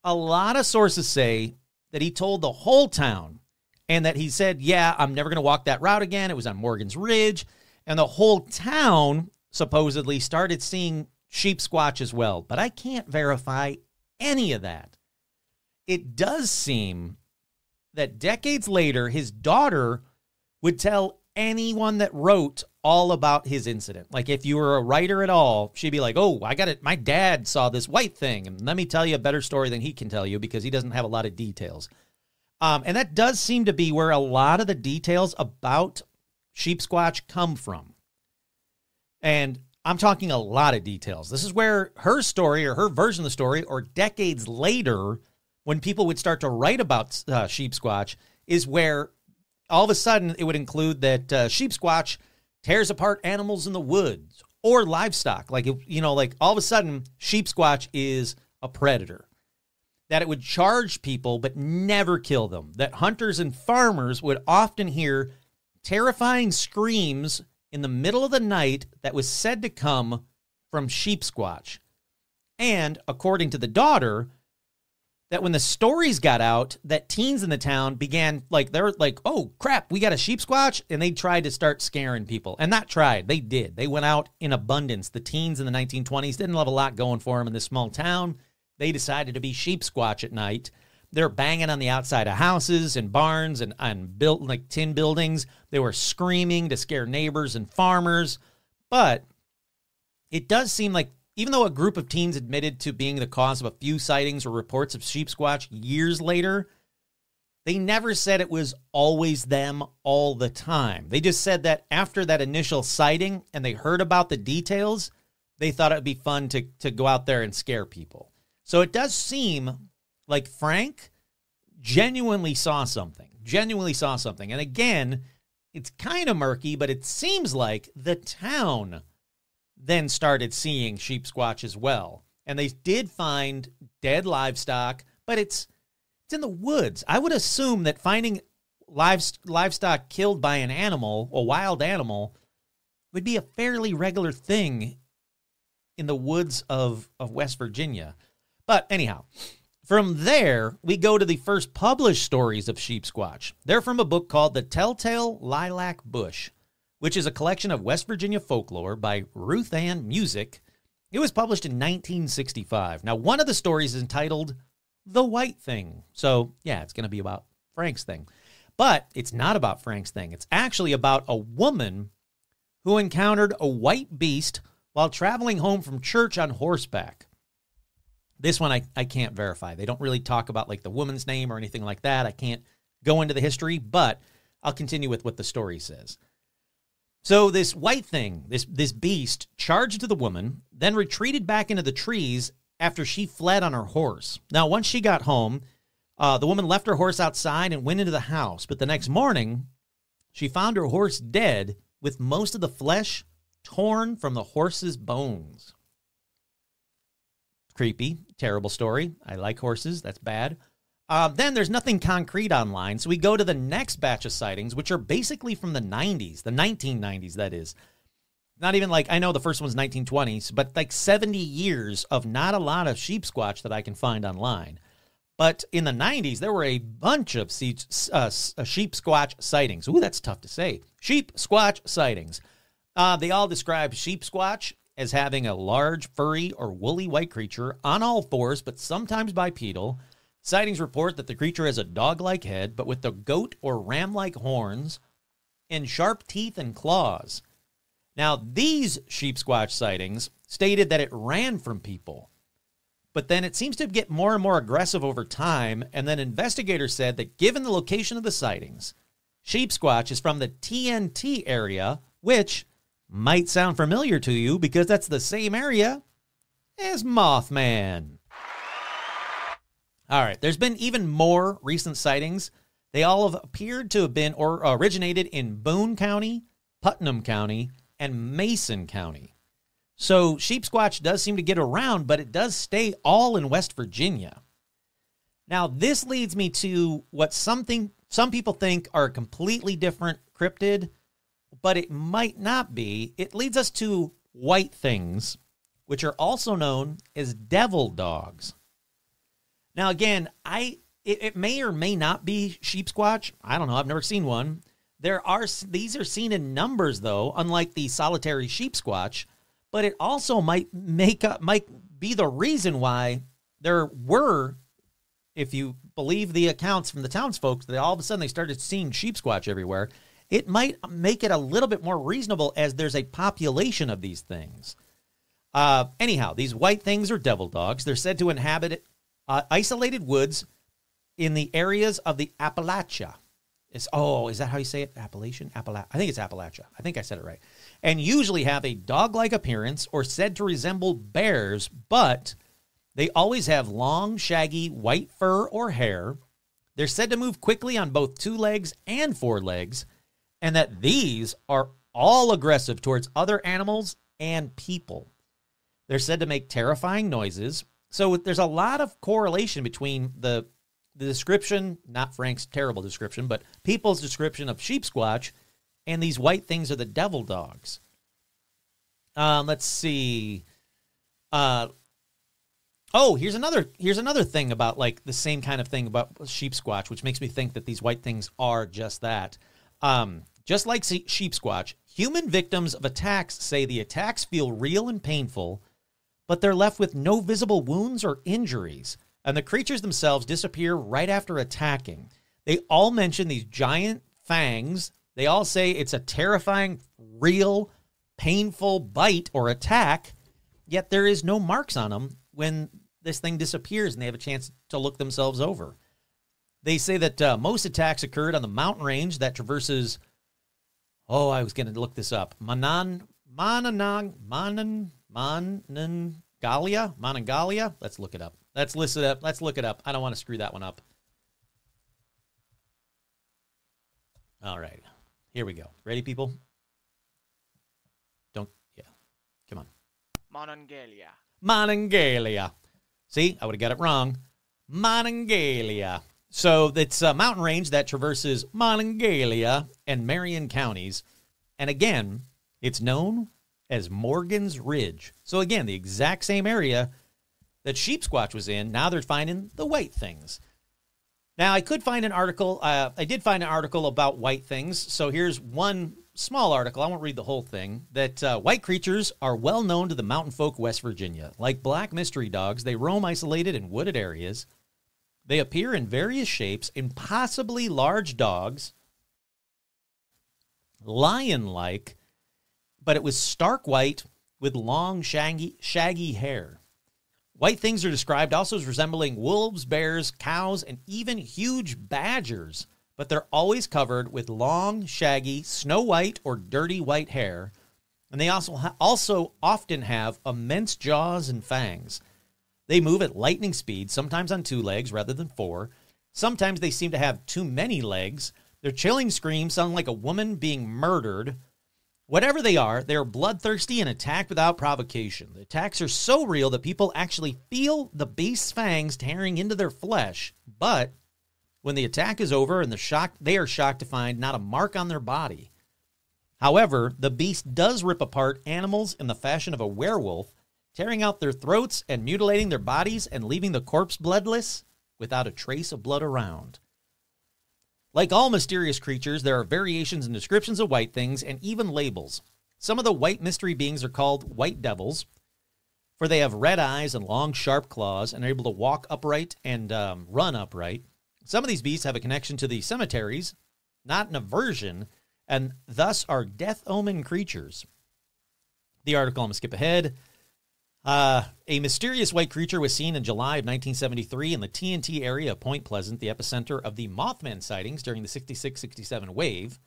A lot of sources say that he told the whole town and that he said, Yeah, I'm never going to walk that route again. It was on Morgan's Ridge. And the whole town supposedly started seeing sheep squatch as well. But I can't verify any of that. It does seem that decades later, his daughter would tell anyone that wrote all about his incident. Like if you were a writer at all, she'd be like, "Oh, I got it. My dad saw this white thing, and let me tell you a better story than he can tell you because he doesn't have a lot of details." Um, and that does seem to be where a lot of the details about sheep squatch come from. And I'm talking a lot of details. This is where her story or her version of the story, or decades later, when people would start to write about uh, sheep squatch, is where all of a sudden it would include that uh, sheep squatch tears apart animals in the woods or livestock. Like, you know, like all of a sudden, sheep squatch is a predator. That it would charge people but never kill them. That hunters and farmers would often hear terrifying screams in the middle of the night that was said to come from sheep squatch. And according to the daughter, that when the stories got out that teens in the town began like they're like oh crap we got a sheep squatch and they tried to start scaring people and not tried they did they went out in abundance the teens in the 1920s didn't have a lot going for them in this small town they decided to be sheep squatch at night they're banging on the outside of houses and barns and, and built like tin buildings they were screaming to scare neighbors and farmers but it does seem like even though a group of teens admitted to being the cause of a few sightings or reports of sheep squatch years later, they never said it was always them all the time. They just said that after that initial sighting and they heard about the details, they thought it would be fun to, to go out there and scare people. So it does seem like Frank genuinely saw something, genuinely saw something. And again, it's kind of murky, but it seems like the town then started seeing sheep squatch as well. And they did find dead livestock, but it's it's in the woods. I would assume that finding livestock killed by an animal, a wild animal, would be a fairly regular thing in the woods of, of West Virginia. But anyhow, from there, we go to the first published stories of sheep squatch. They're from a book called The Telltale Lilac Bush which is a collection of West Virginia folklore by Ruth Ann Musick. It was published in 1965. Now, one of the stories is entitled The White Thing. So, yeah, it's going to be about Frank's thing. But it's not about Frank's thing. It's actually about a woman who encountered a white beast while traveling home from church on horseback. This one I, I can't verify. They don't really talk about like the woman's name or anything like that. I can't go into the history, but I'll continue with what the story says. So this white thing, this this beast, charged to the woman, then retreated back into the trees after she fled on her horse. Now, once she got home, uh, the woman left her horse outside and went into the house. But the next morning, she found her horse dead with most of the flesh torn from the horse's bones. Creepy, terrible story. I like horses. That's bad. Uh, then there's nothing concrete online, so we go to the next batch of sightings, which are basically from the 90s, the 1990s, that is. Not even like, I know the first one's 1920s, but like 70 years of not a lot of sheep squatch that I can find online. But in the 90s, there were a bunch of sheep, uh, uh, sheep squatch sightings. Ooh, that's tough to say. Sheep squatch sightings. Uh, they all describe sheep squatch as having a large, furry, or woolly white creature on all fours, but sometimes bipedal Sightings report that the creature has a dog like head, but with the goat or ram like horns and sharp teeth and claws. Now, these sheep squatch sightings stated that it ran from people. But then it seems to get more and more aggressive over time. And then investigators said that given the location of the sightings, Sheep Squatch is from the TNT area, which might sound familiar to you because that's the same area as Mothman. All right, there's been even more recent sightings. They all have appeared to have been or originated in Boone County, Putnam County, and Mason County. So sheep squatch does seem to get around, but it does stay all in West Virginia. Now, this leads me to what something some people think are completely different cryptid, but it might not be. It leads us to white things, which are also known as devil dogs. Now, again, I it, it may or may not be sheep squatch. I don't know. I've never seen one. There are these are seen in numbers though, unlike the solitary sheep squatch, but it also might make up might be the reason why there were if you believe the accounts from the townsfolk that all of a sudden they started seeing sheep squatch everywhere, it might make it a little bit more reasonable as there's a population of these things. Uh, anyhow, these white things are devil dogs. They're said to inhabit uh, isolated woods in the areas of the Appalachia. It's oh, is that how you say it? Appalachian, Appalachia. I think it's Appalachia. I think I said it right. And usually have a dog-like appearance or said to resemble bears, but they always have long, shaggy white fur or hair. They're said to move quickly on both two legs and four legs, and that these are all aggressive towards other animals and people. They're said to make terrifying noises. So there's a lot of correlation between the the description, not Frank's terrible description, but people's description of sheep squatch, and these white things are the devil dogs. Um, let's see. Uh, oh, here's another here's another thing about like the same kind of thing about sheep squatch, which makes me think that these white things are just that. Um, just like sheep squatch, human victims of attacks say the attacks feel real and painful, but they're left with no visible wounds or injuries and the creatures themselves disappear right after attacking. They all mention these giant fangs. They all say it's a terrifying, real, painful bite or attack, yet there is no marks on them when this thing disappears and they have a chance to look themselves over. They say that uh, most attacks occurred on the mountain range that traverses. Oh, I was going to look this up. Manan, Mananang, Manan, Manangalia, Manangalia. Let's look it up. Let's list it up. Let's look it up. I don't want to screw that one up. All right. Here we go. Ready, people? Don't, yeah. Come on. Monongalia. Monongalia. See, I would have got it wrong. Monongalia. So it's a mountain range that traverses Monongalia and Marion counties. And again, it's known as Morgan's Ridge. So again, the exact same area that Sheep Squatch was in. Now they're finding the white things. Now I could find an article. Uh, I did find an article about white things. So here's one small article. I won't read the whole thing. That uh, white creatures are well known to the mountain folk West Virginia. Like black mystery dogs, they roam isolated in wooded areas. They appear in various shapes, impossibly large dogs, lion-like, but it was stark white with long, shaggy, shaggy hair. White things are described also as resembling wolves, bears, cows, and even huge badgers, but they're always covered with long, shaggy, snow white or dirty white hair, and they also ha- also often have immense jaws and fangs. They move at lightning speed, sometimes on two legs rather than four. Sometimes they seem to have too many legs. Their chilling screams sound like a woman being murdered Whatever they are, they are bloodthirsty and attack without provocation. The attacks are so real that people actually feel the beast's fangs tearing into their flesh, but when the attack is over and the shock they are shocked to find not a mark on their body. However, the beast does rip apart animals in the fashion of a werewolf, tearing out their throats and mutilating their bodies and leaving the corpse bloodless without a trace of blood around. Like all mysterious creatures, there are variations in descriptions of white things and even labels. Some of the white mystery beings are called white devils, for they have red eyes and long, sharp claws and are able to walk upright and um, run upright. Some of these beasts have a connection to the cemeteries, not an aversion, and thus are death omen creatures. The article, I'm going to skip ahead. Uh, a mysterious white creature was seen in July of 1973 in the TNT area of Point Pleasant, the epicenter of the Mothman sightings during the 66 67 wave.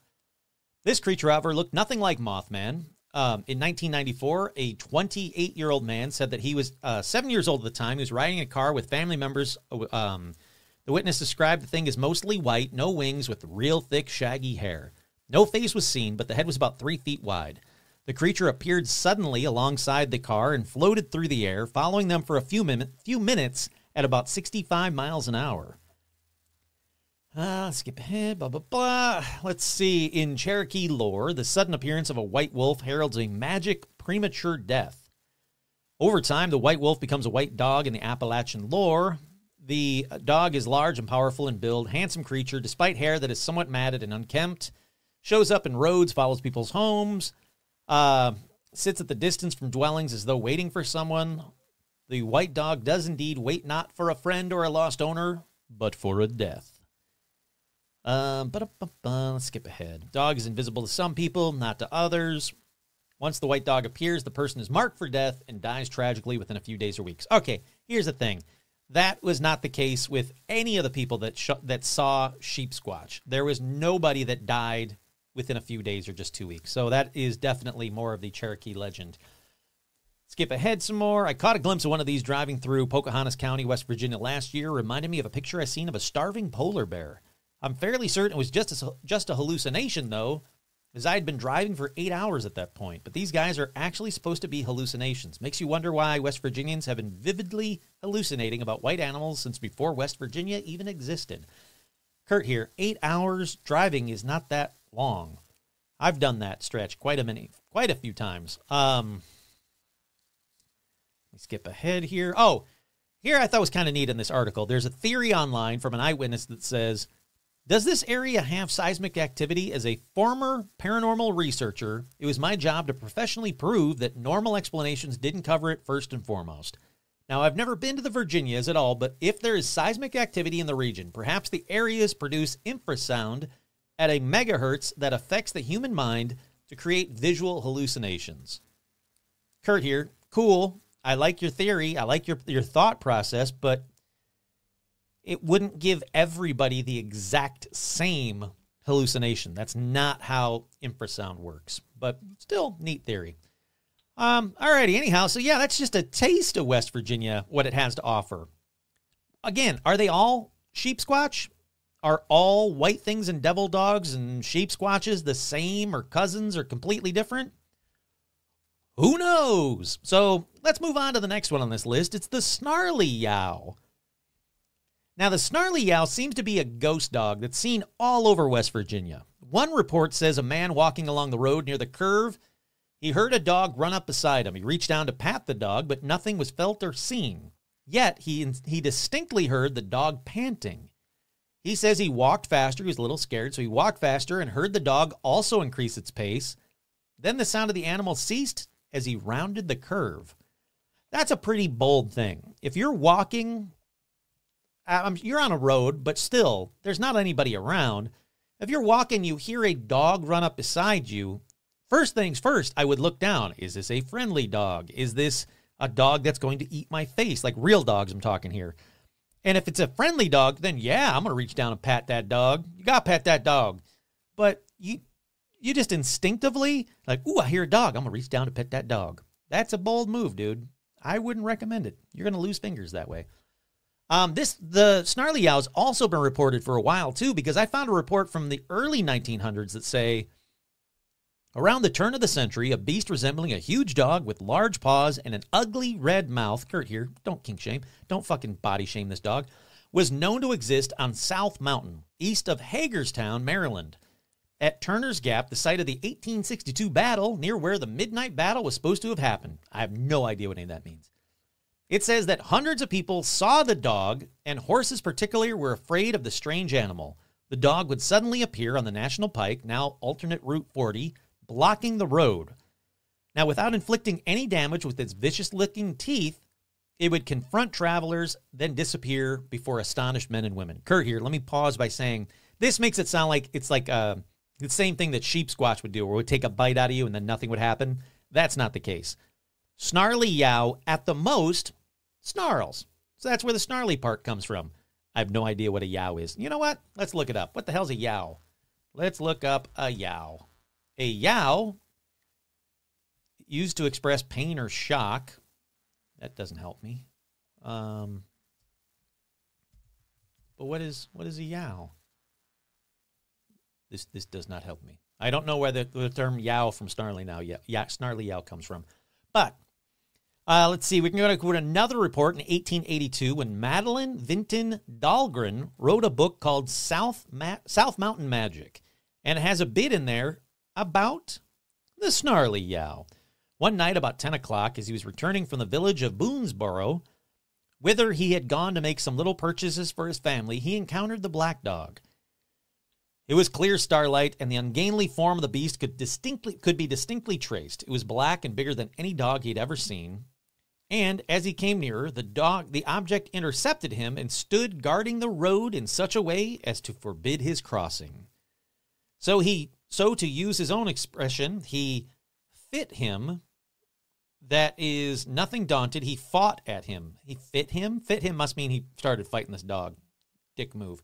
This creature, however, looked nothing like Mothman. Um, in 1994, a 28 year old man said that he was uh, seven years old at the time. He was riding a car with family members. Um, the witness described the thing as mostly white, no wings, with real thick, shaggy hair. No face was seen, but the head was about three feet wide. The creature appeared suddenly alongside the car and floated through the air, following them for a few, min- few minutes at about 65 miles an hour. Uh, skip ahead, blah, blah, blah. Let's see. In Cherokee lore, the sudden appearance of a white wolf heralds a magic premature death. Over time, the white wolf becomes a white dog in the Appalachian lore. The dog is large and powerful in build, handsome creature, despite hair that is somewhat matted and unkempt. Shows up in roads, follows people's homes, uh, sits at the distance from dwellings as though waiting for someone. The white dog does indeed wait not for a friend or a lost owner, but for a death. Um, but let's skip ahead. Dog is invisible to some people, not to others. Once the white dog appears, the person is marked for death and dies tragically within a few days or weeks. Okay, here's the thing. That was not the case with any of the people that sh- that saw sheep squatch. There was nobody that died within a few days or just two weeks. So that is definitely more of the Cherokee legend. Skip ahead some more. I caught a glimpse of one of these driving through Pocahontas County, West Virginia last year. Reminded me of a picture I seen of a starving polar bear. I'm fairly certain it was just a, just a hallucination, though, as I had been driving for eight hours at that point. But these guys are actually supposed to be hallucinations. Makes you wonder why West Virginians have been vividly hallucinating about white animals since before West Virginia even existed. Kurt here, eight hours driving is not that long. I've done that stretch quite a many, quite a few times. Um, let me skip ahead here. Oh, here I thought was kind of neat in this article. There's a theory online from an eyewitness that says, "Does this area have seismic activity?" As a former paranormal researcher, it was my job to professionally prove that normal explanations didn't cover it first and foremost. Now, I've never been to the Virginias at all, but if there is seismic activity in the region, perhaps the areas produce infrasound at a megahertz that affects the human mind to create visual hallucinations. Kurt here, cool. I like your theory. I like your your thought process, but it wouldn't give everybody the exact same hallucination. That's not how infrasound works. But still, neat theory. Um, alrighty, anyhow, so yeah, that's just a taste of West Virginia, what it has to offer. Again, are they all sheep squatch? Are all white things and devil dogs and sheep squatches the same or cousins or completely different? Who knows? So let's move on to the next one on this list. It's the snarly yow. Now, the snarly yow seems to be a ghost dog that's seen all over West Virginia. One report says a man walking along the road near the curve, he heard a dog run up beside him. He reached down to pat the dog, but nothing was felt or seen. Yet he, he distinctly heard the dog panting. He says he walked faster. He was a little scared, so he walked faster and heard the dog also increase its pace. Then the sound of the animal ceased as he rounded the curve. That's a pretty bold thing. If you're walking, um, you're on a road, but still, there's not anybody around. If you're walking, you hear a dog run up beside you. First things first, I would look down. Is this a friendly dog? Is this a dog that's going to eat my face? Like real dogs, I'm talking here. And if it's a friendly dog, then yeah, I'm gonna reach down and pat that dog. You gotta pat that dog. But you you just instinctively like, ooh, I hear a dog. I'm gonna reach down to pet that dog. That's a bold move, dude. I wouldn't recommend it. You're gonna lose fingers that way. Um, this the snarly yow's also been reported for a while too, because I found a report from the early 1900s that say Around the turn of the century, a beast resembling a huge dog with large paws and an ugly red mouth, Kurt here, don't kink shame, don't fucking body shame this dog, was known to exist on South Mountain, east of Hagerstown, Maryland. At Turner's Gap, the site of the 1862 battle, near where the Midnight Battle was supposed to have happened. I have no idea what any of that means. It says that hundreds of people saw the dog, and horses particularly were afraid of the strange animal. The dog would suddenly appear on the National Pike, now alternate Route 40, blocking the road. Now, without inflicting any damage with its vicious looking teeth, it would confront travelers, then disappear before astonished men and women. Kurt here, let me pause by saying this makes it sound like it's like uh, the same thing that sheep squatch would do, where it would take a bite out of you and then nothing would happen. That's not the case. Snarly Yow, at the most, snarls. So that's where the snarly part comes from. I have no idea what a yow is. You know what? Let's look it up. What the hell's a yow? Let's look up a yow. A yow, used to express pain or shock. That doesn't help me. Um, but what is what is a yow? This this does not help me. I don't know where the, the term yow from snarly now yeah, yeah snarly yow comes from. But uh, let's see. We can go to another report in 1882 when Madeline Vinton Dahlgren wrote a book called South Ma- South Mountain Magic, and it has a bit in there about the snarly yow. One night about 10 o'clock, as he was returning from the village of Boonsboro, whither he had gone to make some little purchases for his family, he encountered the black dog. It was clear starlight, and the ungainly form of the beast could distinctly could be distinctly traced. It was black and bigger than any dog he had ever seen. And as he came nearer, the dog the object intercepted him and stood guarding the road in such a way as to forbid his crossing. So he so to use his own expression, he fit him that is nothing daunted. He fought at him. He fit him. Fit him must mean he started fighting this dog. Dick move.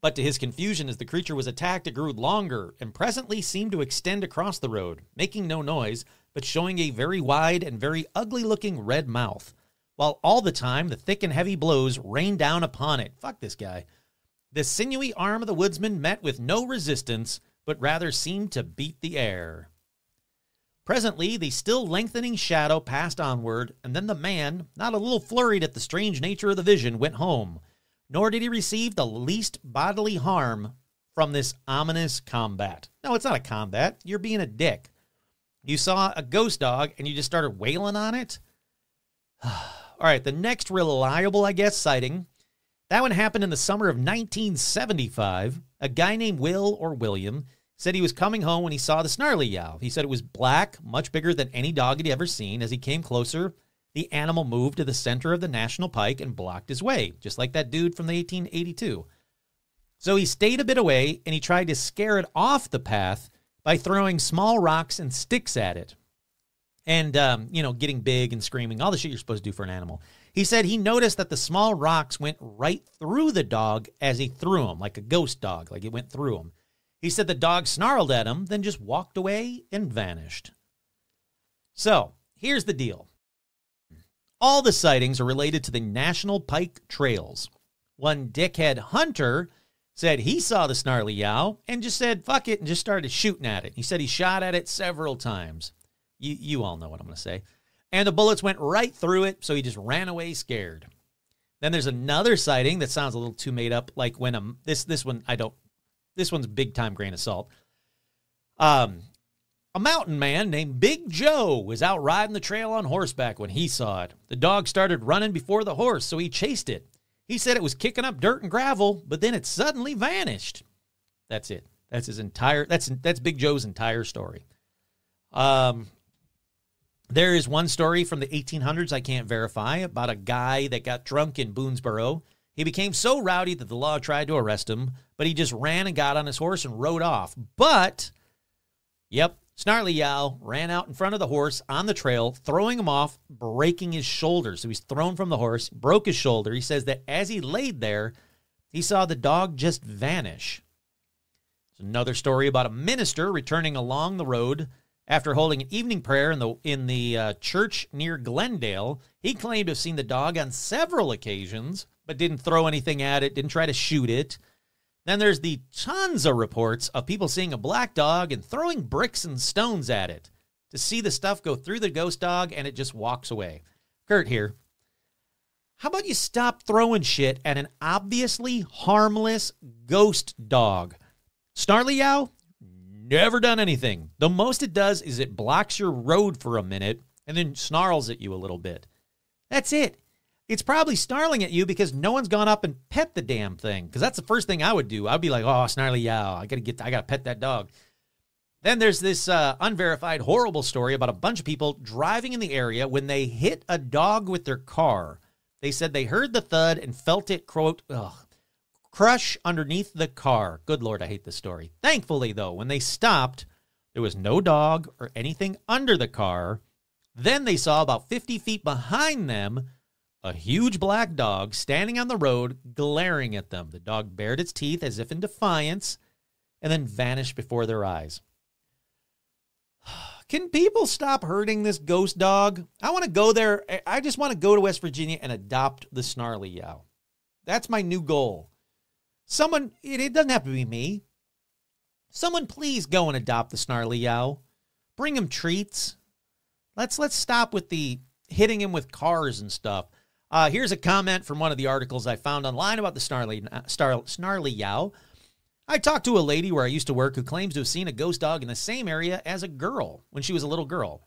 But to his confusion, as the creature was attacked, it grew longer and presently seemed to extend across the road, making no noise, but showing a very wide and very ugly looking red mouth, while all the time the thick and heavy blows rained down upon it. Fuck this guy. The sinewy arm of the woodsman met with no resistance, but rather seemed to beat the air. Presently, the still lengthening shadow passed onward, and then the man, not a little flurried at the strange nature of the vision, went home, nor did he receive the least bodily harm from this ominous combat. No, it's not a combat. You're being a dick. You saw a ghost dog and you just started wailing on it? All right, the next reliable, I guess, sighting. That one happened in the summer of 1975. A guy named Will or William said he was coming home when he saw the snarly yow. He said it was black, much bigger than any dog he'd ever seen. As he came closer, the animal moved to the center of the national pike and blocked his way, just like that dude from the 1882. So he stayed a bit away and he tried to scare it off the path by throwing small rocks and sticks at it. And, um, you know, getting big and screaming, all the shit you're supposed to do for an animal. He said he noticed that the small rocks went right through the dog as he threw them, like a ghost dog, like it went through him. He said the dog snarled at him, then just walked away and vanished. So here's the deal all the sightings are related to the National Pike Trails. One dickhead hunter said he saw the snarly yow and just said fuck it and just started shooting at it. He said he shot at it several times. You you all know what I'm going to say. And the bullets went right through it, so he just ran away scared. Then there's another sighting that sounds a little too made up, like when a this this one I don't this one's big time grain of salt. Um, a mountain man named Big Joe was out riding the trail on horseback when he saw it. The dog started running before the horse, so he chased it. He said it was kicking up dirt and gravel, but then it suddenly vanished. That's it. That's his entire that's that's Big Joe's entire story. Um there is one story from the 1800s I can't verify about a guy that got drunk in Boonsboro he became so rowdy that the law tried to arrest him, but he just ran and got on his horse and rode off. But, yep, Snarly Yow ran out in front of the horse on the trail, throwing him off, breaking his shoulder. So he's thrown from the horse, broke his shoulder. He says that as he laid there, he saw the dog just vanish. There's another story about a minister returning along the road after holding an evening prayer in the in the uh, church near Glendale. He claimed to have seen the dog on several occasions but didn't throw anything at it, didn't try to shoot it. Then there's the tons of reports of people seeing a black dog and throwing bricks and stones at it to see the stuff go through the ghost dog and it just walks away. Kurt here. How about you stop throwing shit at an obviously harmless ghost dog? Snarly Yow, never done anything. The most it does is it blocks your road for a minute and then snarls at you a little bit. That's it. It's probably snarling at you because no one's gone up and pet the damn thing. Because that's the first thing I would do. I'd be like, "Oh, snarly yow! I gotta get, I gotta pet that dog." Then there's this uh, unverified, horrible story about a bunch of people driving in the area when they hit a dog with their car. They said they heard the thud and felt it, quote, ugh, crush underneath the car. Good Lord, I hate this story. Thankfully, though, when they stopped, there was no dog or anything under the car. Then they saw about 50 feet behind them a huge black dog standing on the road, glaring at them. The dog bared its teeth as if in defiance and then vanished before their eyes. Can people stop hurting this ghost dog? I want to go there. I just want to go to West Virginia and adopt the snarly yow. That's my new goal. Someone, it, doesn't have to be me. Someone please go and adopt the snarly yow. Bring him treats. Let's let's stop with the hitting him with cars and stuff. Uh, here's a comment from one of the articles I found online about the snarly star, snarly yow. I talked to a lady where I used to work who claims to have seen a ghost dog in the same area as a girl when she was a little girl.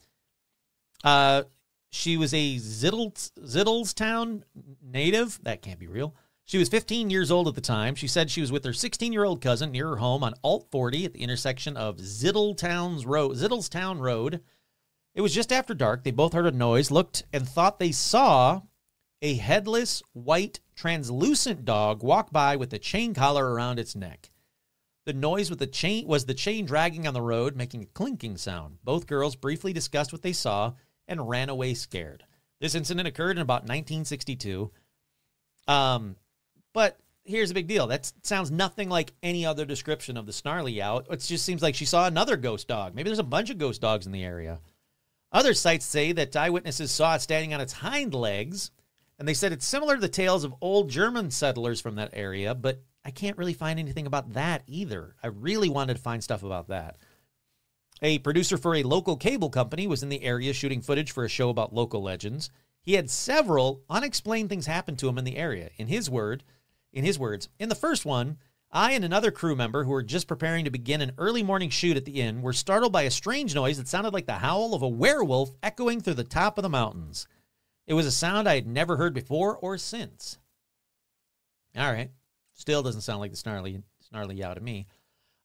Uh, she was a Ziddles, Zittlestown native. That can't be real. She was 15 years old at the time. She said she was with her 16 year old cousin near her home on Alt 40 at the intersection of Ziddletown's Road, Zittlestown Road. It was just after dark. They both heard a noise, looked, and thought they saw a headless, white, translucent dog walked by with a chain collar around its neck. The noise with the chain was the chain dragging on the road, making a clinking sound. Both girls briefly discussed what they saw and ran away scared. This incident occurred in about 1962. Um, but here's a big deal. That sounds nothing like any other description of the snarly yow. It just seems like she saw another ghost dog. Maybe there's a bunch of ghost dogs in the area. Other sites say that eyewitnesses saw it standing on its hind legs, and they said it's similar to the tales of old German settlers from that area, but I can't really find anything about that either. I really wanted to find stuff about that. A producer for a local cable company was in the area shooting footage for a show about local legends. He had several unexplained things happen to him in the area. In his word, in his words, in the first one, I and another crew member who were just preparing to begin an early morning shoot at the inn were startled by a strange noise that sounded like the howl of a werewolf echoing through the top of the mountains. It was a sound I had never heard before or since. All right. Still doesn't sound like the snarly, snarly yow to me.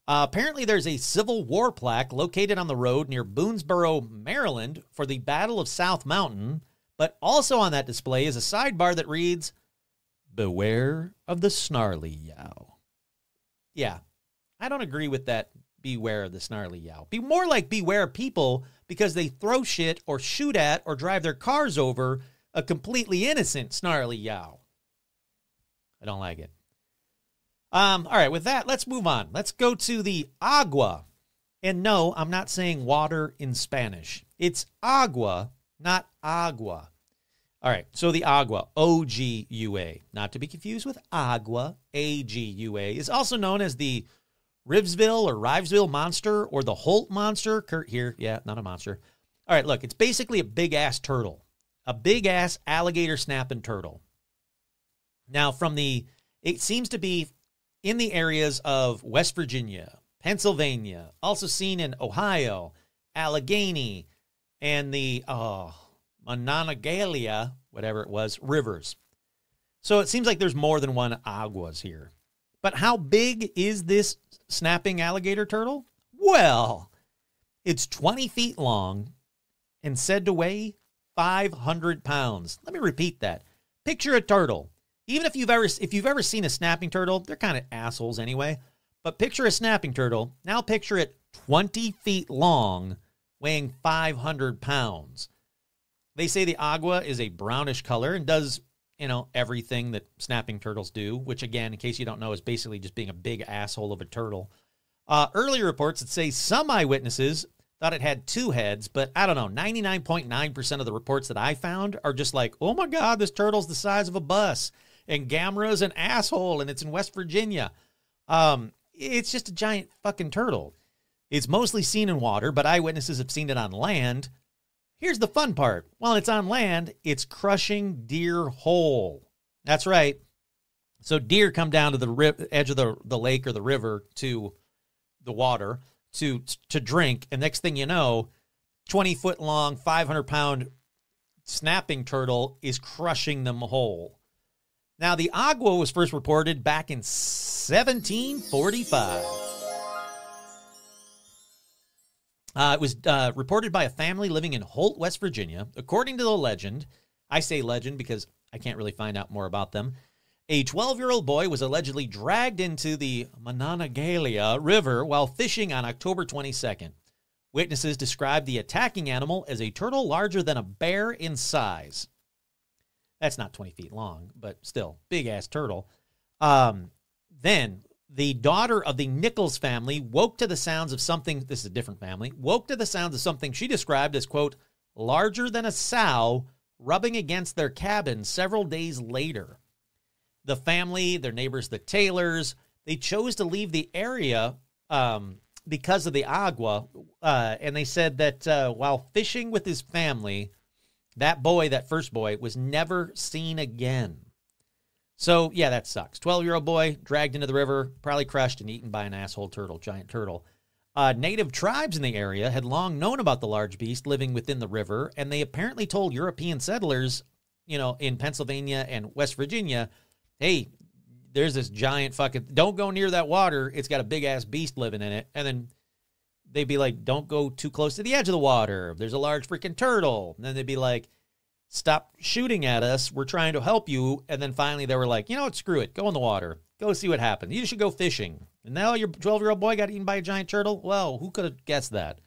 Uh, apparently, there's a Civil War plaque located on the road near Boonsboro, Maryland, for the Battle of South Mountain. But also on that display is a sidebar that reads, Beware of the snarly yow. Yeah, I don't agree with that. Beware of the snarly yow. Be more like beware people because they throw shit or shoot at or drive their cars over a completely innocent snarly yow. I don't like it. Um, all right, with that, let's move on. Let's go to the ogua. And no, I'm not saying water in Spanish. It's ogua, not agua. All right, so the ogua, O G U A, not to be confused with agua, A G U A, is also known as the Rivesville or Rivesville monster or the Holt monster. Kurt here, yeah, not a monster. All right, look, it's basically a big ass turtle, a big ass alligator snapping turtle. Now, from the, it seems to be in the areas of West Virginia, Pennsylvania, also seen in Ohio, Allegheny, and the uh, Monongahela, whatever it was, rivers. So it seems like there's more than one oguas here. But how big is this snapping alligator turtle? Well, it's 20 feet long and said to weigh 500 pounds. Let me repeat that. Picture a turtle even if you've ever if you've ever seen a snapping turtle, they're kind of assholes anyway. But picture a snapping turtle. Now picture it 20 feet long, weighing 500 pounds. They say the ogua is a brownish color and does, you know, everything that snapping turtles do, which again, in case you don't know, is basically just being a big asshole of a turtle. Uh, earlier reports that say some eyewitnesses thought it had two heads, but I don't know. 99.9% of the reports that I found are just like, oh my God, this turtle's the size of a bus and Gamera's an asshole and it's in West Virginia. Um, it's just a giant fucking turtle. It's mostly seen in water, but eyewitnesses have seen it on land. Here's the fun part. While it's on land, it's crushing deer whole. That's right. So deer come down to the edge of the, the lake or the river to the water to to drink, and next thing you know, 20 foot long, 500 pound snapping turtle is crushing them whole. Now, the ogua was first reported back in 1745. Uh, it was uh, reported by a family living in Holt, West Virginia. According to the legend, I say legend because I can't really find out more about them. A 12 year old boy was allegedly dragged into the Monongahela River while fishing on October 22nd. Witnesses described the attacking animal as a turtle larger than a bear in size. That's not 20 feet long, but still, big ass turtle. Um, then the daughter of the Nichols family woke to the sounds of something. This is a different family. Woke to the sounds of something she described as, quote, larger than a sow rubbing against their cabin several days later. The family, their neighbors, the Taylors, they chose to leave the area um, because of the ogua. Uh, and they said that uh, while fishing with his family, that boy, that first boy, was never seen again. So, yeah, that sucks. 12 year old boy dragged into the river, probably crushed and eaten by an asshole turtle, giant turtle. Uh, native tribes in the area had long known about the large beast living within the river, and they apparently told European settlers, you know, in Pennsylvania and West Virginia, hey, there's this giant fucking, don't go near that water. It's got a big ass beast living in it. And then they'd be like, don't go too close to the edge of the water. There's a large freaking turtle. And then they'd be like, stop shooting at us. We're trying to help you. And then finally they were like, you know what? Screw it. Go in the water. Go see what happens. You should go fishing. And now your 12 year old boy got eaten by a giant turtle? Well, who could have guessed that?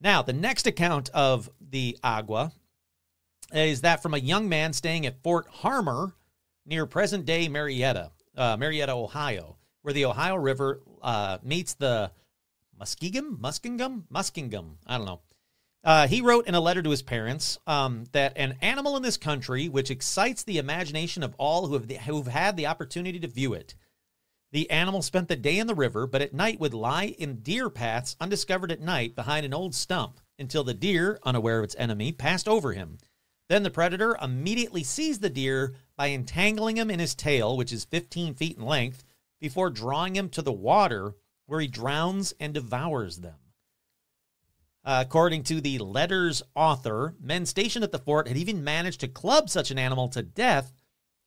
Now, the next account of the ogua is that from a young man staying at Fort Harmar near present day Marietta, uh, Marietta, Ohio, where the Ohio River uh, meets the Muskingum, Muskingum, Muskingum. I don't know. Uh, he wrote in a letter to his parents um, that an animal in this country which excites the imagination of all who have, the, who've had the opportunity to view it. The animal spent the day in the river, but at night would lie in deer paths undiscovered at night behind an old stump until the deer, unaware of its enemy, passed over him. Then the predator immediately seized the deer by entangling him in his tail, which is 15 feet in length, before drawing him to the water where he drowns and devours them. Uh, according to the letter's author, men stationed at the fort had even managed to club such an animal to death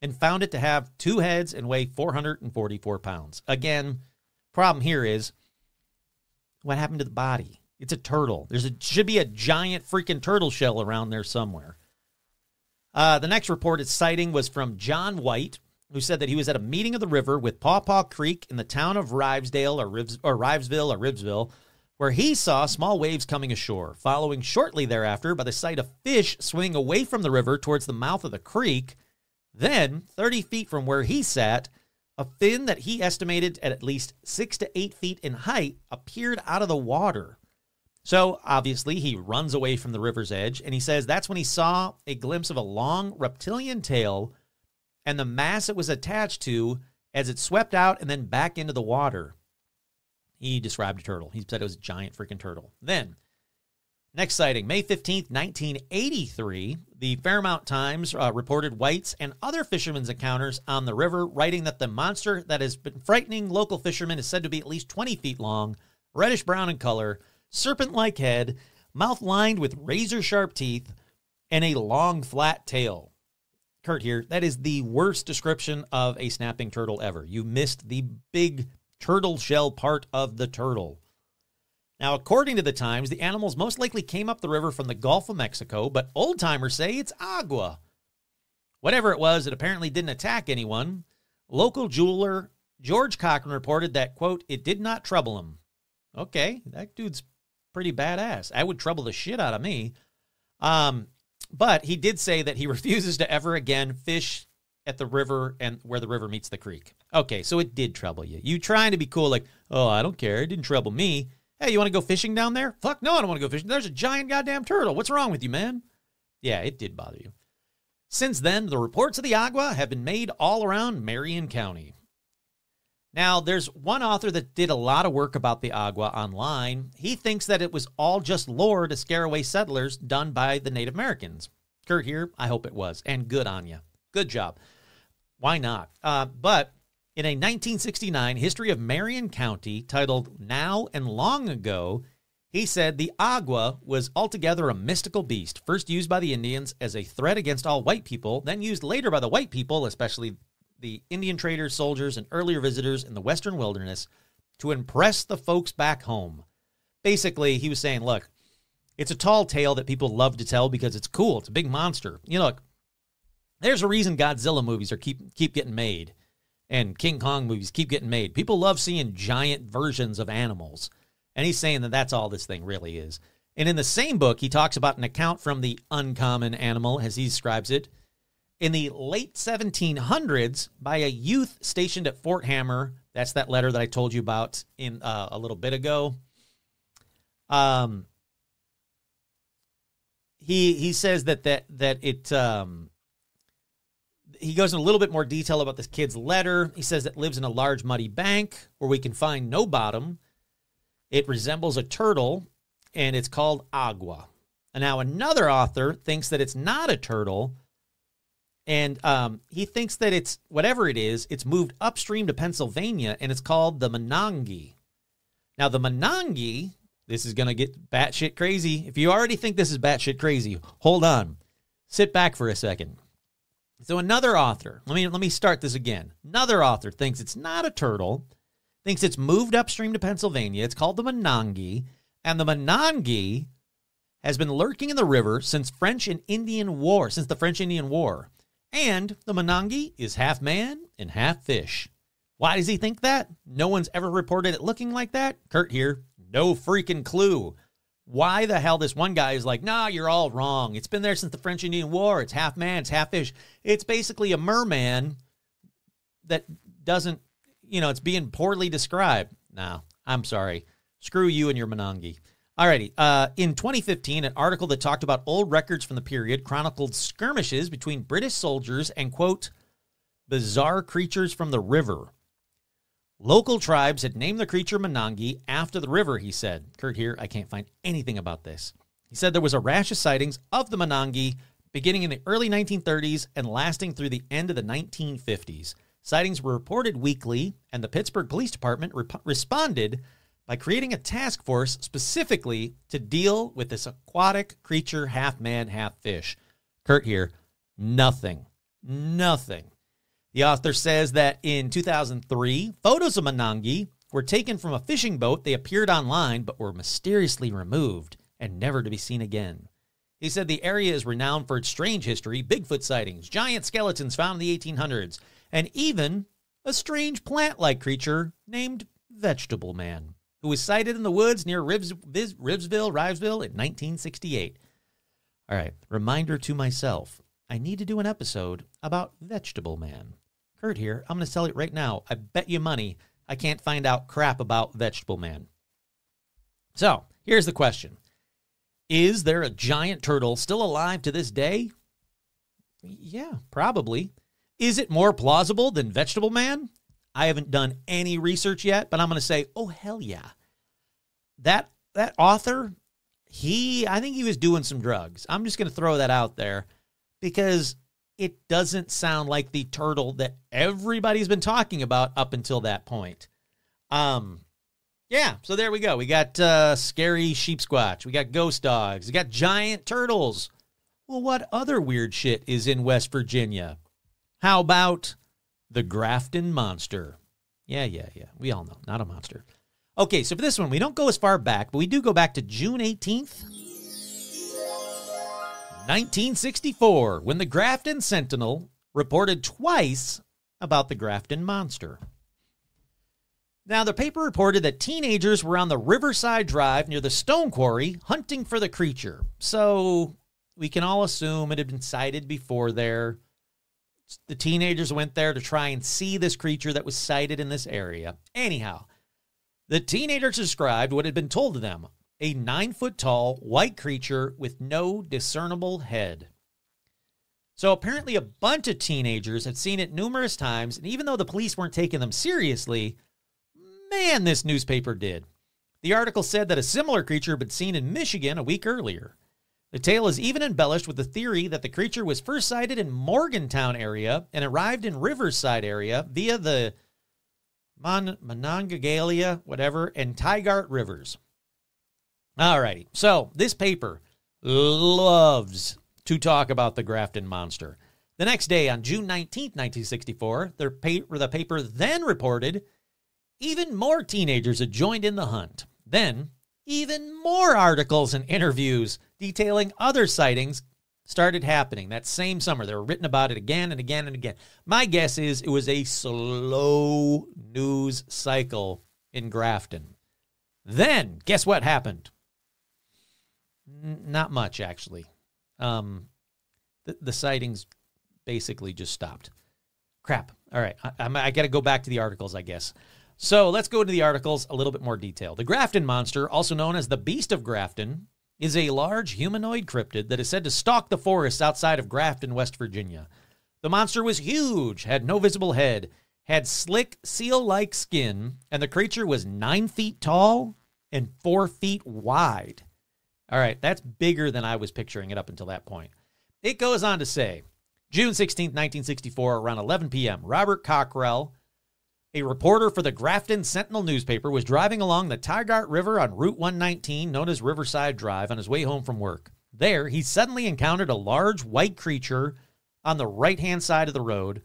and found it to have two heads and weigh 444 pounds. Again, problem here is what happened to the body? It's a turtle. There's a should be a giant freaking turtle shell around there somewhere. Uh, the next reported sighting was from John White, who said that he was at a meeting of the river with Paw Paw Creek in the town of Rivesdale or, Ribs, or Rivesville or Ribsville, where he saw small waves coming ashore. Following shortly thereafter by the sight of fish swimming away from the river towards the mouth of the creek. Then, 30 feet from where he sat, a fin that he estimated at at least six to eight feet in height appeared out of the water. So obviously, he runs away from the river's edge, and he says that's when he saw a glimpse of a long reptilian tail and the mass it was attached to as it swept out and then back into the water. He described a turtle. He said it was a giant freaking turtle. Then, next sighting, May 15th, 1983, the Fairmont Times uh, reported whites and other fishermen's encounters on the river, writing that the monster that has been frightening local fishermen is said to be at least 20 feet long, reddish brown in color, serpent like head, mouth lined with razor sharp teeth, and a long flat tail. Kurt here, that is the worst description of a snapping turtle ever. You missed the big turtle shell part of the turtle. Now, according to the Times, the animals most likely came up the river from the Gulf of Mexico, but old timers say it's ogua. Whatever it was, it apparently didn't attack anyone. Local jeweler George Cochran reported that, quote, it did not trouble him. Okay, that dude's pretty badass. I would trouble the shit out of me. Um, but he did say that he refuses to ever again fish at the river and where the river meets the creek. Okay, so it did trouble you. You trying to be cool, like, oh, I don't care. It didn't trouble me. Hey, you want to go fishing down there? Fuck no, I don't want to go fishing. There's a giant goddamn turtle. What's wrong with you, man? Yeah, it did bother you. Since then, the reports of the ogua have been made all around Marion County. Now, there's one author that did a lot of work about the ogua online. He thinks that it was all just lore to scare away settlers done by the Native Americans. Kurt here, I hope it was. And good on you. Good job. Why not? Uh, but in a 1969 History of Marion County titled Now and Long Ago, he said the ogua was altogether a mystical beast, first used by the Indians as a threat against all white people, then used later by the white people, especially the Indian traders, soldiers, and earlier visitors in the western wilderness to impress the folks back home. Basically, he was saying, look, it's a tall tale that people love to tell because it's cool. It's a big monster. You know, look, there's a reason Godzilla movies are keep keep getting made and King Kong movies keep getting made. People love seeing giant versions of animals. And he's saying that that's all this thing really is. And in the same book, he talks about an account from the uncommon animal, as he describes it, in the late 1700s by a youth stationed at Fort Harmar. That's that letter that I told you about in uh, a little bit ago. Um, he he says that that that it um, he goes in a little bit more detail about this kid's letter. He says it lives in a large muddy bank where we can find no bottom. It resembles a turtle, and it's called ogua. And now another author thinks that it's not a turtle, and um, he thinks that it's whatever it is. It's moved upstream to Pennsylvania, and it's called the Monange. Now the Monange, this is gonna get batshit crazy. If you already think this is batshit crazy, hold on, sit back for a second. So another author, let me let me start this again. Another author thinks it's not a turtle, thinks it's moved upstream to Pennsylvania. It's called the Monange, and the Monange has been lurking in the river since French and Indian War, since the French Indian War. And the Monange is half man and half fish. Why does he think that? No one's ever reported it looking like that. Kurt here, no freaking clue. Why the hell this one guy is like, nah, you're all wrong. It's been there since the French Indian War. It's half man, it's half fish. It's basically a merman that doesn't, you know, it's being poorly described. No, I'm sorry. Screw you and your Monange. Alrighty. Uh, in 2015, an article that talked about old records from the period chronicled skirmishes between British soldiers and, quote, bizarre creatures from the river. Local tribes had named the creature Monange after the river, he said. Kurt here, I can't find anything about this. He said there was a rash of sightings of the Monange beginning in the early 1930s and lasting through the end of the 1950s. Sightings were reported weekly, and the Pittsburgh Police Department responded by creating a task force specifically to deal with this aquatic creature, half man, half fish. Kurt here, nothing. Nothing. The author says that in 2003, photos of Monange were taken from a fishing boat. They appeared online, but were mysteriously removed and never to be seen again. He said the area is renowned for its strange history, Bigfoot sightings, giant skeletons found in the 1800s, and even a strange plant like creature named Vegetable Man, who was sighted in the woods near Viz, Ribsville, Rivesville in 1968. All right, reminder to myself I need to do an episode about Vegetable Man. Kurt here, I'm going to sell it right now. I bet you money I can't find out crap about Vegetable Man. So, here's the question Is there a giant turtle still alive to this day? Yeah, probably. Is it more plausible than Vegetable Man? I haven't done any research yet, but I'm going to say, oh hell yeah. That that author, he I think he was doing some drugs. I'm just going to throw that out there because it doesn't sound like the turtle that everybody's been talking about up until that point. Um yeah, so there we go. We got uh scary sheep squatch, we got ghost dogs, we got giant turtles. Well, what other weird shit is in West Virginia? How about the Grafton Monster? Yeah, yeah, yeah. We all know, not a monster. Okay, so for this one, we don't go as far back, but we do go back to June 18th, 1964, when the Grafton Sentinel reported twice about the Grafton Monster. Now, the paper reported that teenagers were on the Riverside Drive near the stone quarry hunting for the creature. So we can all assume it had been sighted before there. The teenagers went there to try and see this creature that was sighted in this area. Anyhow, the teenagers described what had been told to them a nine foot tall white creature with no discernible head. So apparently, a bunch of teenagers had seen it numerous times, and even though the police weren't taking them seriously, man, this newspaper did. The article said that a similar creature had been seen in Michigan a week earlier. The tale is even embellished with the theory that the creature was first sighted in Morgantown area and arrived in Riverside area via the Mon- Monongahela, whatever, and Tygart rivers. Alrighty, so this paper loves to talk about the Grafton Monster. The next day, on June 19, 1964, the paper, the paper then reported even more teenagers had joined in the hunt. Then, even more articles and interviews detailing other sightings started happening that same summer. They were written about it again and again and again. My guess is it was a slow news cycle in Grafton. Then, guess what happened? N- not much, actually. Um, the, the sightings basically just stopped. Crap. All right. I, I'm- I got to go back to the articles, I guess. So let's go into the articles a little bit more detail. The Grafton Monster, also known as the Beast of Grafton, is a large humanoid cryptid that is said to stalk the forests outside of Grafton, West Virginia. The monster was huge, had no visible head, had slick seal like skin, and the creature was nine feet tall and four feet wide. All right, that's bigger than I was picturing it up until that point. It goes on to say June 16, 1964, around 11 p.m., Robert Cockrell, a reporter for the Grafton Sentinel newspaper, was driving along the Tygart River on Route 119, known as Riverside Drive, on his way home from work. There, he suddenly encountered a large white creature on the right hand side of the road,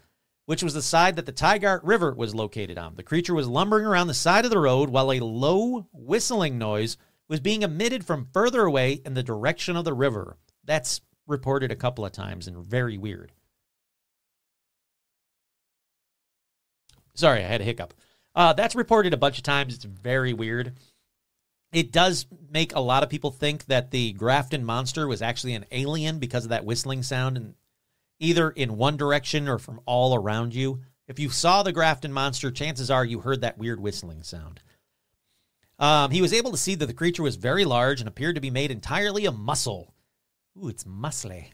which was the side that the Tygart River was located on. The creature was lumbering around the side of the road while a low whistling noise was being emitted from further away in the direction of the river. That's reported a couple of times and very weird. Sorry, I had a hiccup. Uh, that's reported a bunch of times. It's very weird. It does make a lot of people think that the Grafton monster was actually an alien because of that whistling sound, and either in one direction or from all around you. If you saw the Grafton monster, chances are you heard that weird whistling sound. Um, he was able to see that the creature was very large and appeared to be made entirely of muscle. Ooh, it's muscly.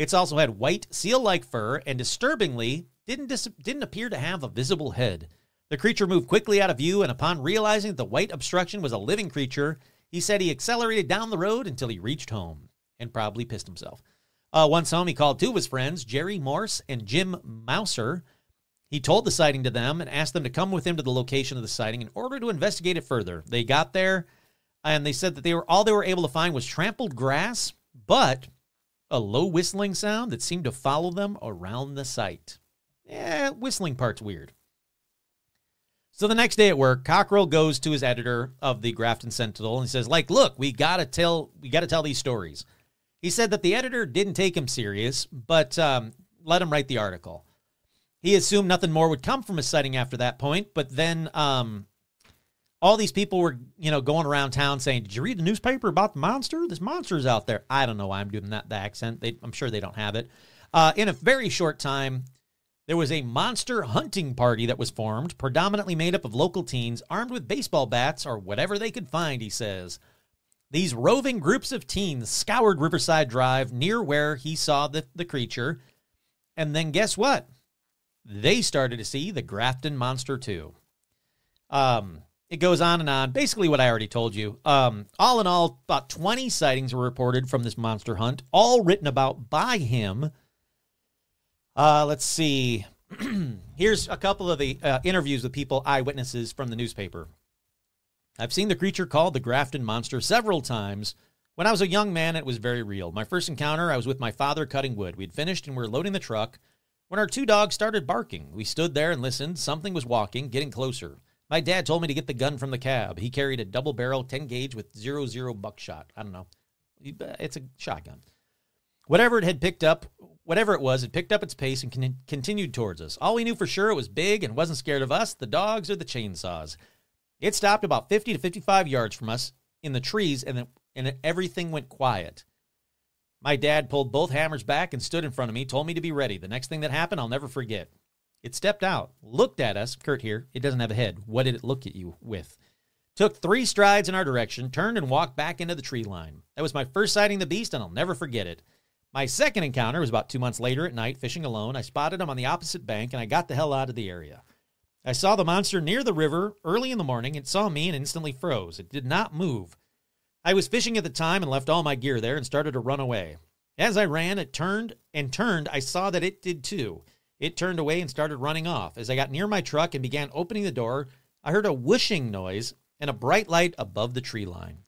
It's also had white seal-like fur and disturbingly didn't dis- didn't appear to have a visible head. The creature moved quickly out of view, and upon realizing that the white obstruction was a living creature, he said he accelerated down the road until he reached home and probably pissed himself. Uh, once home, he called two of his friends, Jerry Morse and Jim Mouser. He told the sighting to them and asked them to come with him to the location of the sighting in order to investigate it further. They got there, and they said that they were all they were able to find was trampled grass, but a low whistling sound that seemed to follow them around the site. Yeah, whistling part's weird. So the next day at work, Cockrell goes to his editor of the Grafton Sentinel and he says, "Like, look, we gotta tell, we gotta tell these stories." He said that the editor didn't take him serious, but um, let him write the article. He assumed nothing more would come from his sighting after that point, but then um, all these people were, you know, going around town saying, "Did you read the newspaper about the monster? This monster's out there." I don't know why I'm doing that the accent. They, I'm sure they don't have it. Uh, in a very short time, there was a monster hunting party that was formed, predominantly made up of local teens armed with baseball bats or whatever they could find. He says. These roving groups of teens scoured Riverside Drive near where he saw the, the creature. And then guess what? They started to see the Grafton Monster too. Um, it goes on and on. Basically, what I already told you. Um, all in all, about 20 sightings were reported from this monster hunt, all written about by him. Uh, let's see. Here's a couple of the uh, interviews with people, eyewitnesses from the newspaper. I've seen the creature called the Grafton Monster several times. When I was a young man, it was very real. My first encounter, I was with my father cutting wood. We'd finished and we were loading the truck when our two dogs started barking. We stood there and listened. Something was walking, getting closer. My dad told me to get the gun from the cab. He carried a double barrel 10 gauge with zero zero buckshot. I don't know. It's a shotgun. Whatever it had picked up, whatever it was, it picked up its pace and con- continued towards us. All we knew for sure it was big and wasn't scared of us, the dogs or the chainsaws. It stopped about 50 to 55 yards from us in the trees, and, it, and everything went quiet. My dad pulled both hammers back and stood in front of me, told me to be ready. The next thing that happened, I'll never forget. It stepped out, looked at us. Kurt here, it doesn't have a head. What did it look at you with? Took three strides in our direction, turned and walked back into the tree line. That was my first sighting of the beast, and I'll never forget it. My second encounter was about two months later at night, fishing alone. I spotted him on the opposite bank, and I got the hell out of the area. I saw the monster near the river early in the morning. It saw me and instantly froze. It did not move. I was fishing at the time and left all my gear there and started to run away. As I ran, it turned and turned. I saw that it did too. It turned away and started running off. As I got near my truck and began opening the door, I heard a whooshing noise and a bright light above the tree line.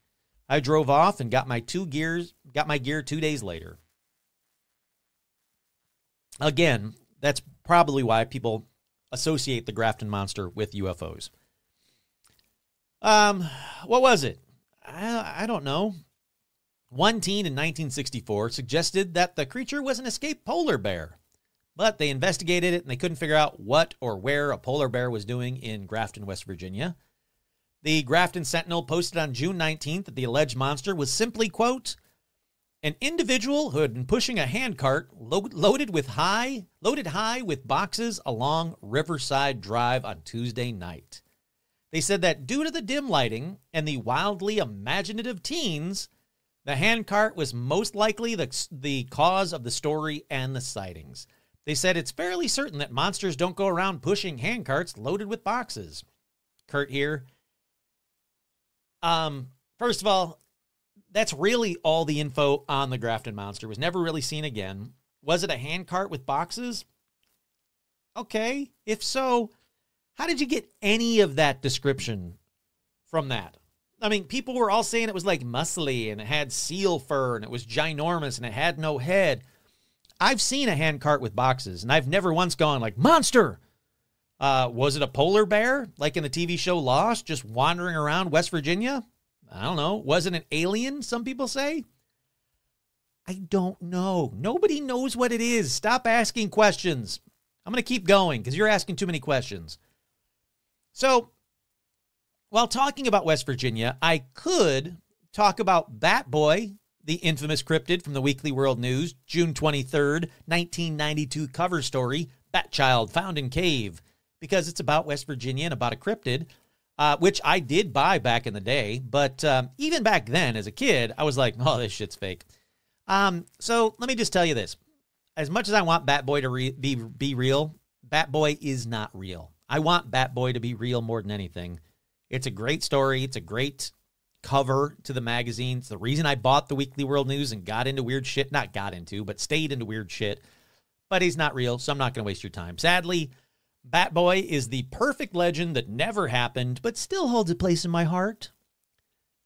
I drove off and got my two gears, got my gear 2 days later. Again, that's probably why people associate the Grafton monster with UFOs. Um, what was it? I, I don't know. One teen in 1964 suggested that the creature was an escaped polar bear, but they investigated it and they couldn't figure out what or where a polar bear was doing in Grafton, West Virginia. The Grafton Sentinel posted on June 19th that the alleged monster was simply, quote, an individual who had been pushing a handcart lo- loaded with high loaded high with boxes along Riverside Drive on Tuesday night. They said that due to the dim lighting and the wildly imaginative teens, the handcart was most likely the, the cause of the story and the sightings. They said it's fairly certain that monsters don't go around pushing handcarts loaded with boxes. Kurt here. Um, first of all, that's really all the info on the Grafton monster. Was never really seen again. Was it a handcart with boxes? Okay. If so, how did you get any of that description from that? I mean, people were all saying it was like muscly and it had seal fur and it was ginormous and it had no head. I've seen a handcart with boxes and I've never once gone like, monster. Uh, was it a polar bear like in the TV show Lost, just wandering around West Virginia? I don't know. Was it an alien, some people say? I don't know. Nobody knows what it is. Stop asking questions. I'm going to keep going because you're asking too many questions. So, while talking about West Virginia, I could talk about Bat Boy, the infamous cryptid from the Weekly World News, June 23rd, 1992 cover story, Bat Child found in cave, because it's about West Virginia and about a cryptid uh, which I did buy back in the day. But um, even back then, as a kid, I was like, oh, this shit's fake. Um, so let me just tell you this. As much as I want Bat Boy to re- be, be real, Bat Boy is not real. I want Bat Boy to be real more than anything. It's a great story. It's a great cover to the magazine. It's the reason I bought the Weekly World News and got into weird shit. Not got into, but stayed into weird shit. But he's not real, so I'm not going to waste your time. Sadly, Batboy is the perfect legend that never happened, but still holds a place in my heart.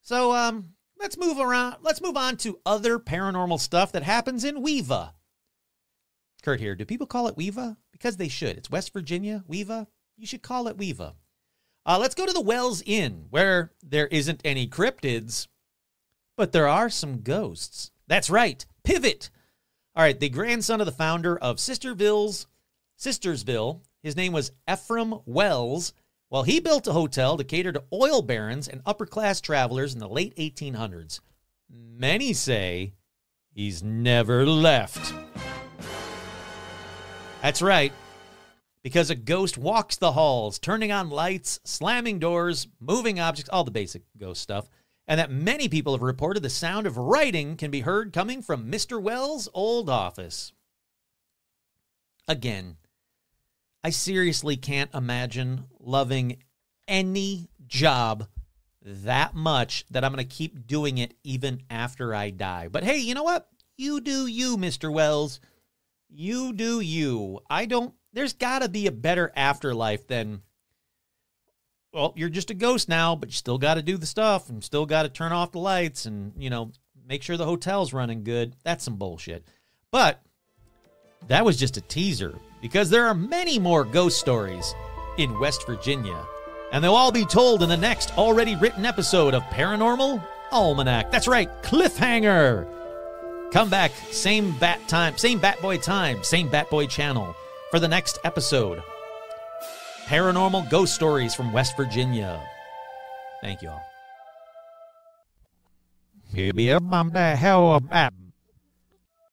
So, um, let's move around. Let's move on to other paranormal stuff that happens in Weva. Kurt here. Do people call it Weva? Because they should. It's West Virginia, Weva. You should call it Weva. Uh, let's go to the Wells Inn, where there isn't any cryptids, but there are some ghosts. That's right, Pivot. All right, the grandson of the founder of Sisterville's Sistersville his name was Ephraim Wells. Well, he built a hotel to cater to oil barons and upper class travelers in the late 1800s. Many say he's never left. That's right, because a ghost walks the halls, turning on lights, slamming doors, moving objects, all the basic ghost stuff, and that many people have reported the sound of writing can be heard coming from Mr. Wells' old office. Again, I seriously can't imagine loving any job that much that I'm going to keep doing it even after I die. But hey, you know what? You do you, Mr. Wells. You do you. I don't, there's got to be a better afterlife than, well, you're just a ghost now, but you still got to do the stuff and still got to turn off the lights and, you know, make sure the hotel's running good. That's some bullshit. But that was just a teaser because there are many more ghost stories in West Virginia, and they'll all be told in the next already written episode of Paranormal Almanac. That's right, cliffhanger. Come back, same bat time, same Bat Boy time, same Bat Boy channel for the next episode. Paranormal ghost stories from West Virginia. Thank you all. Maybe I'm the hell of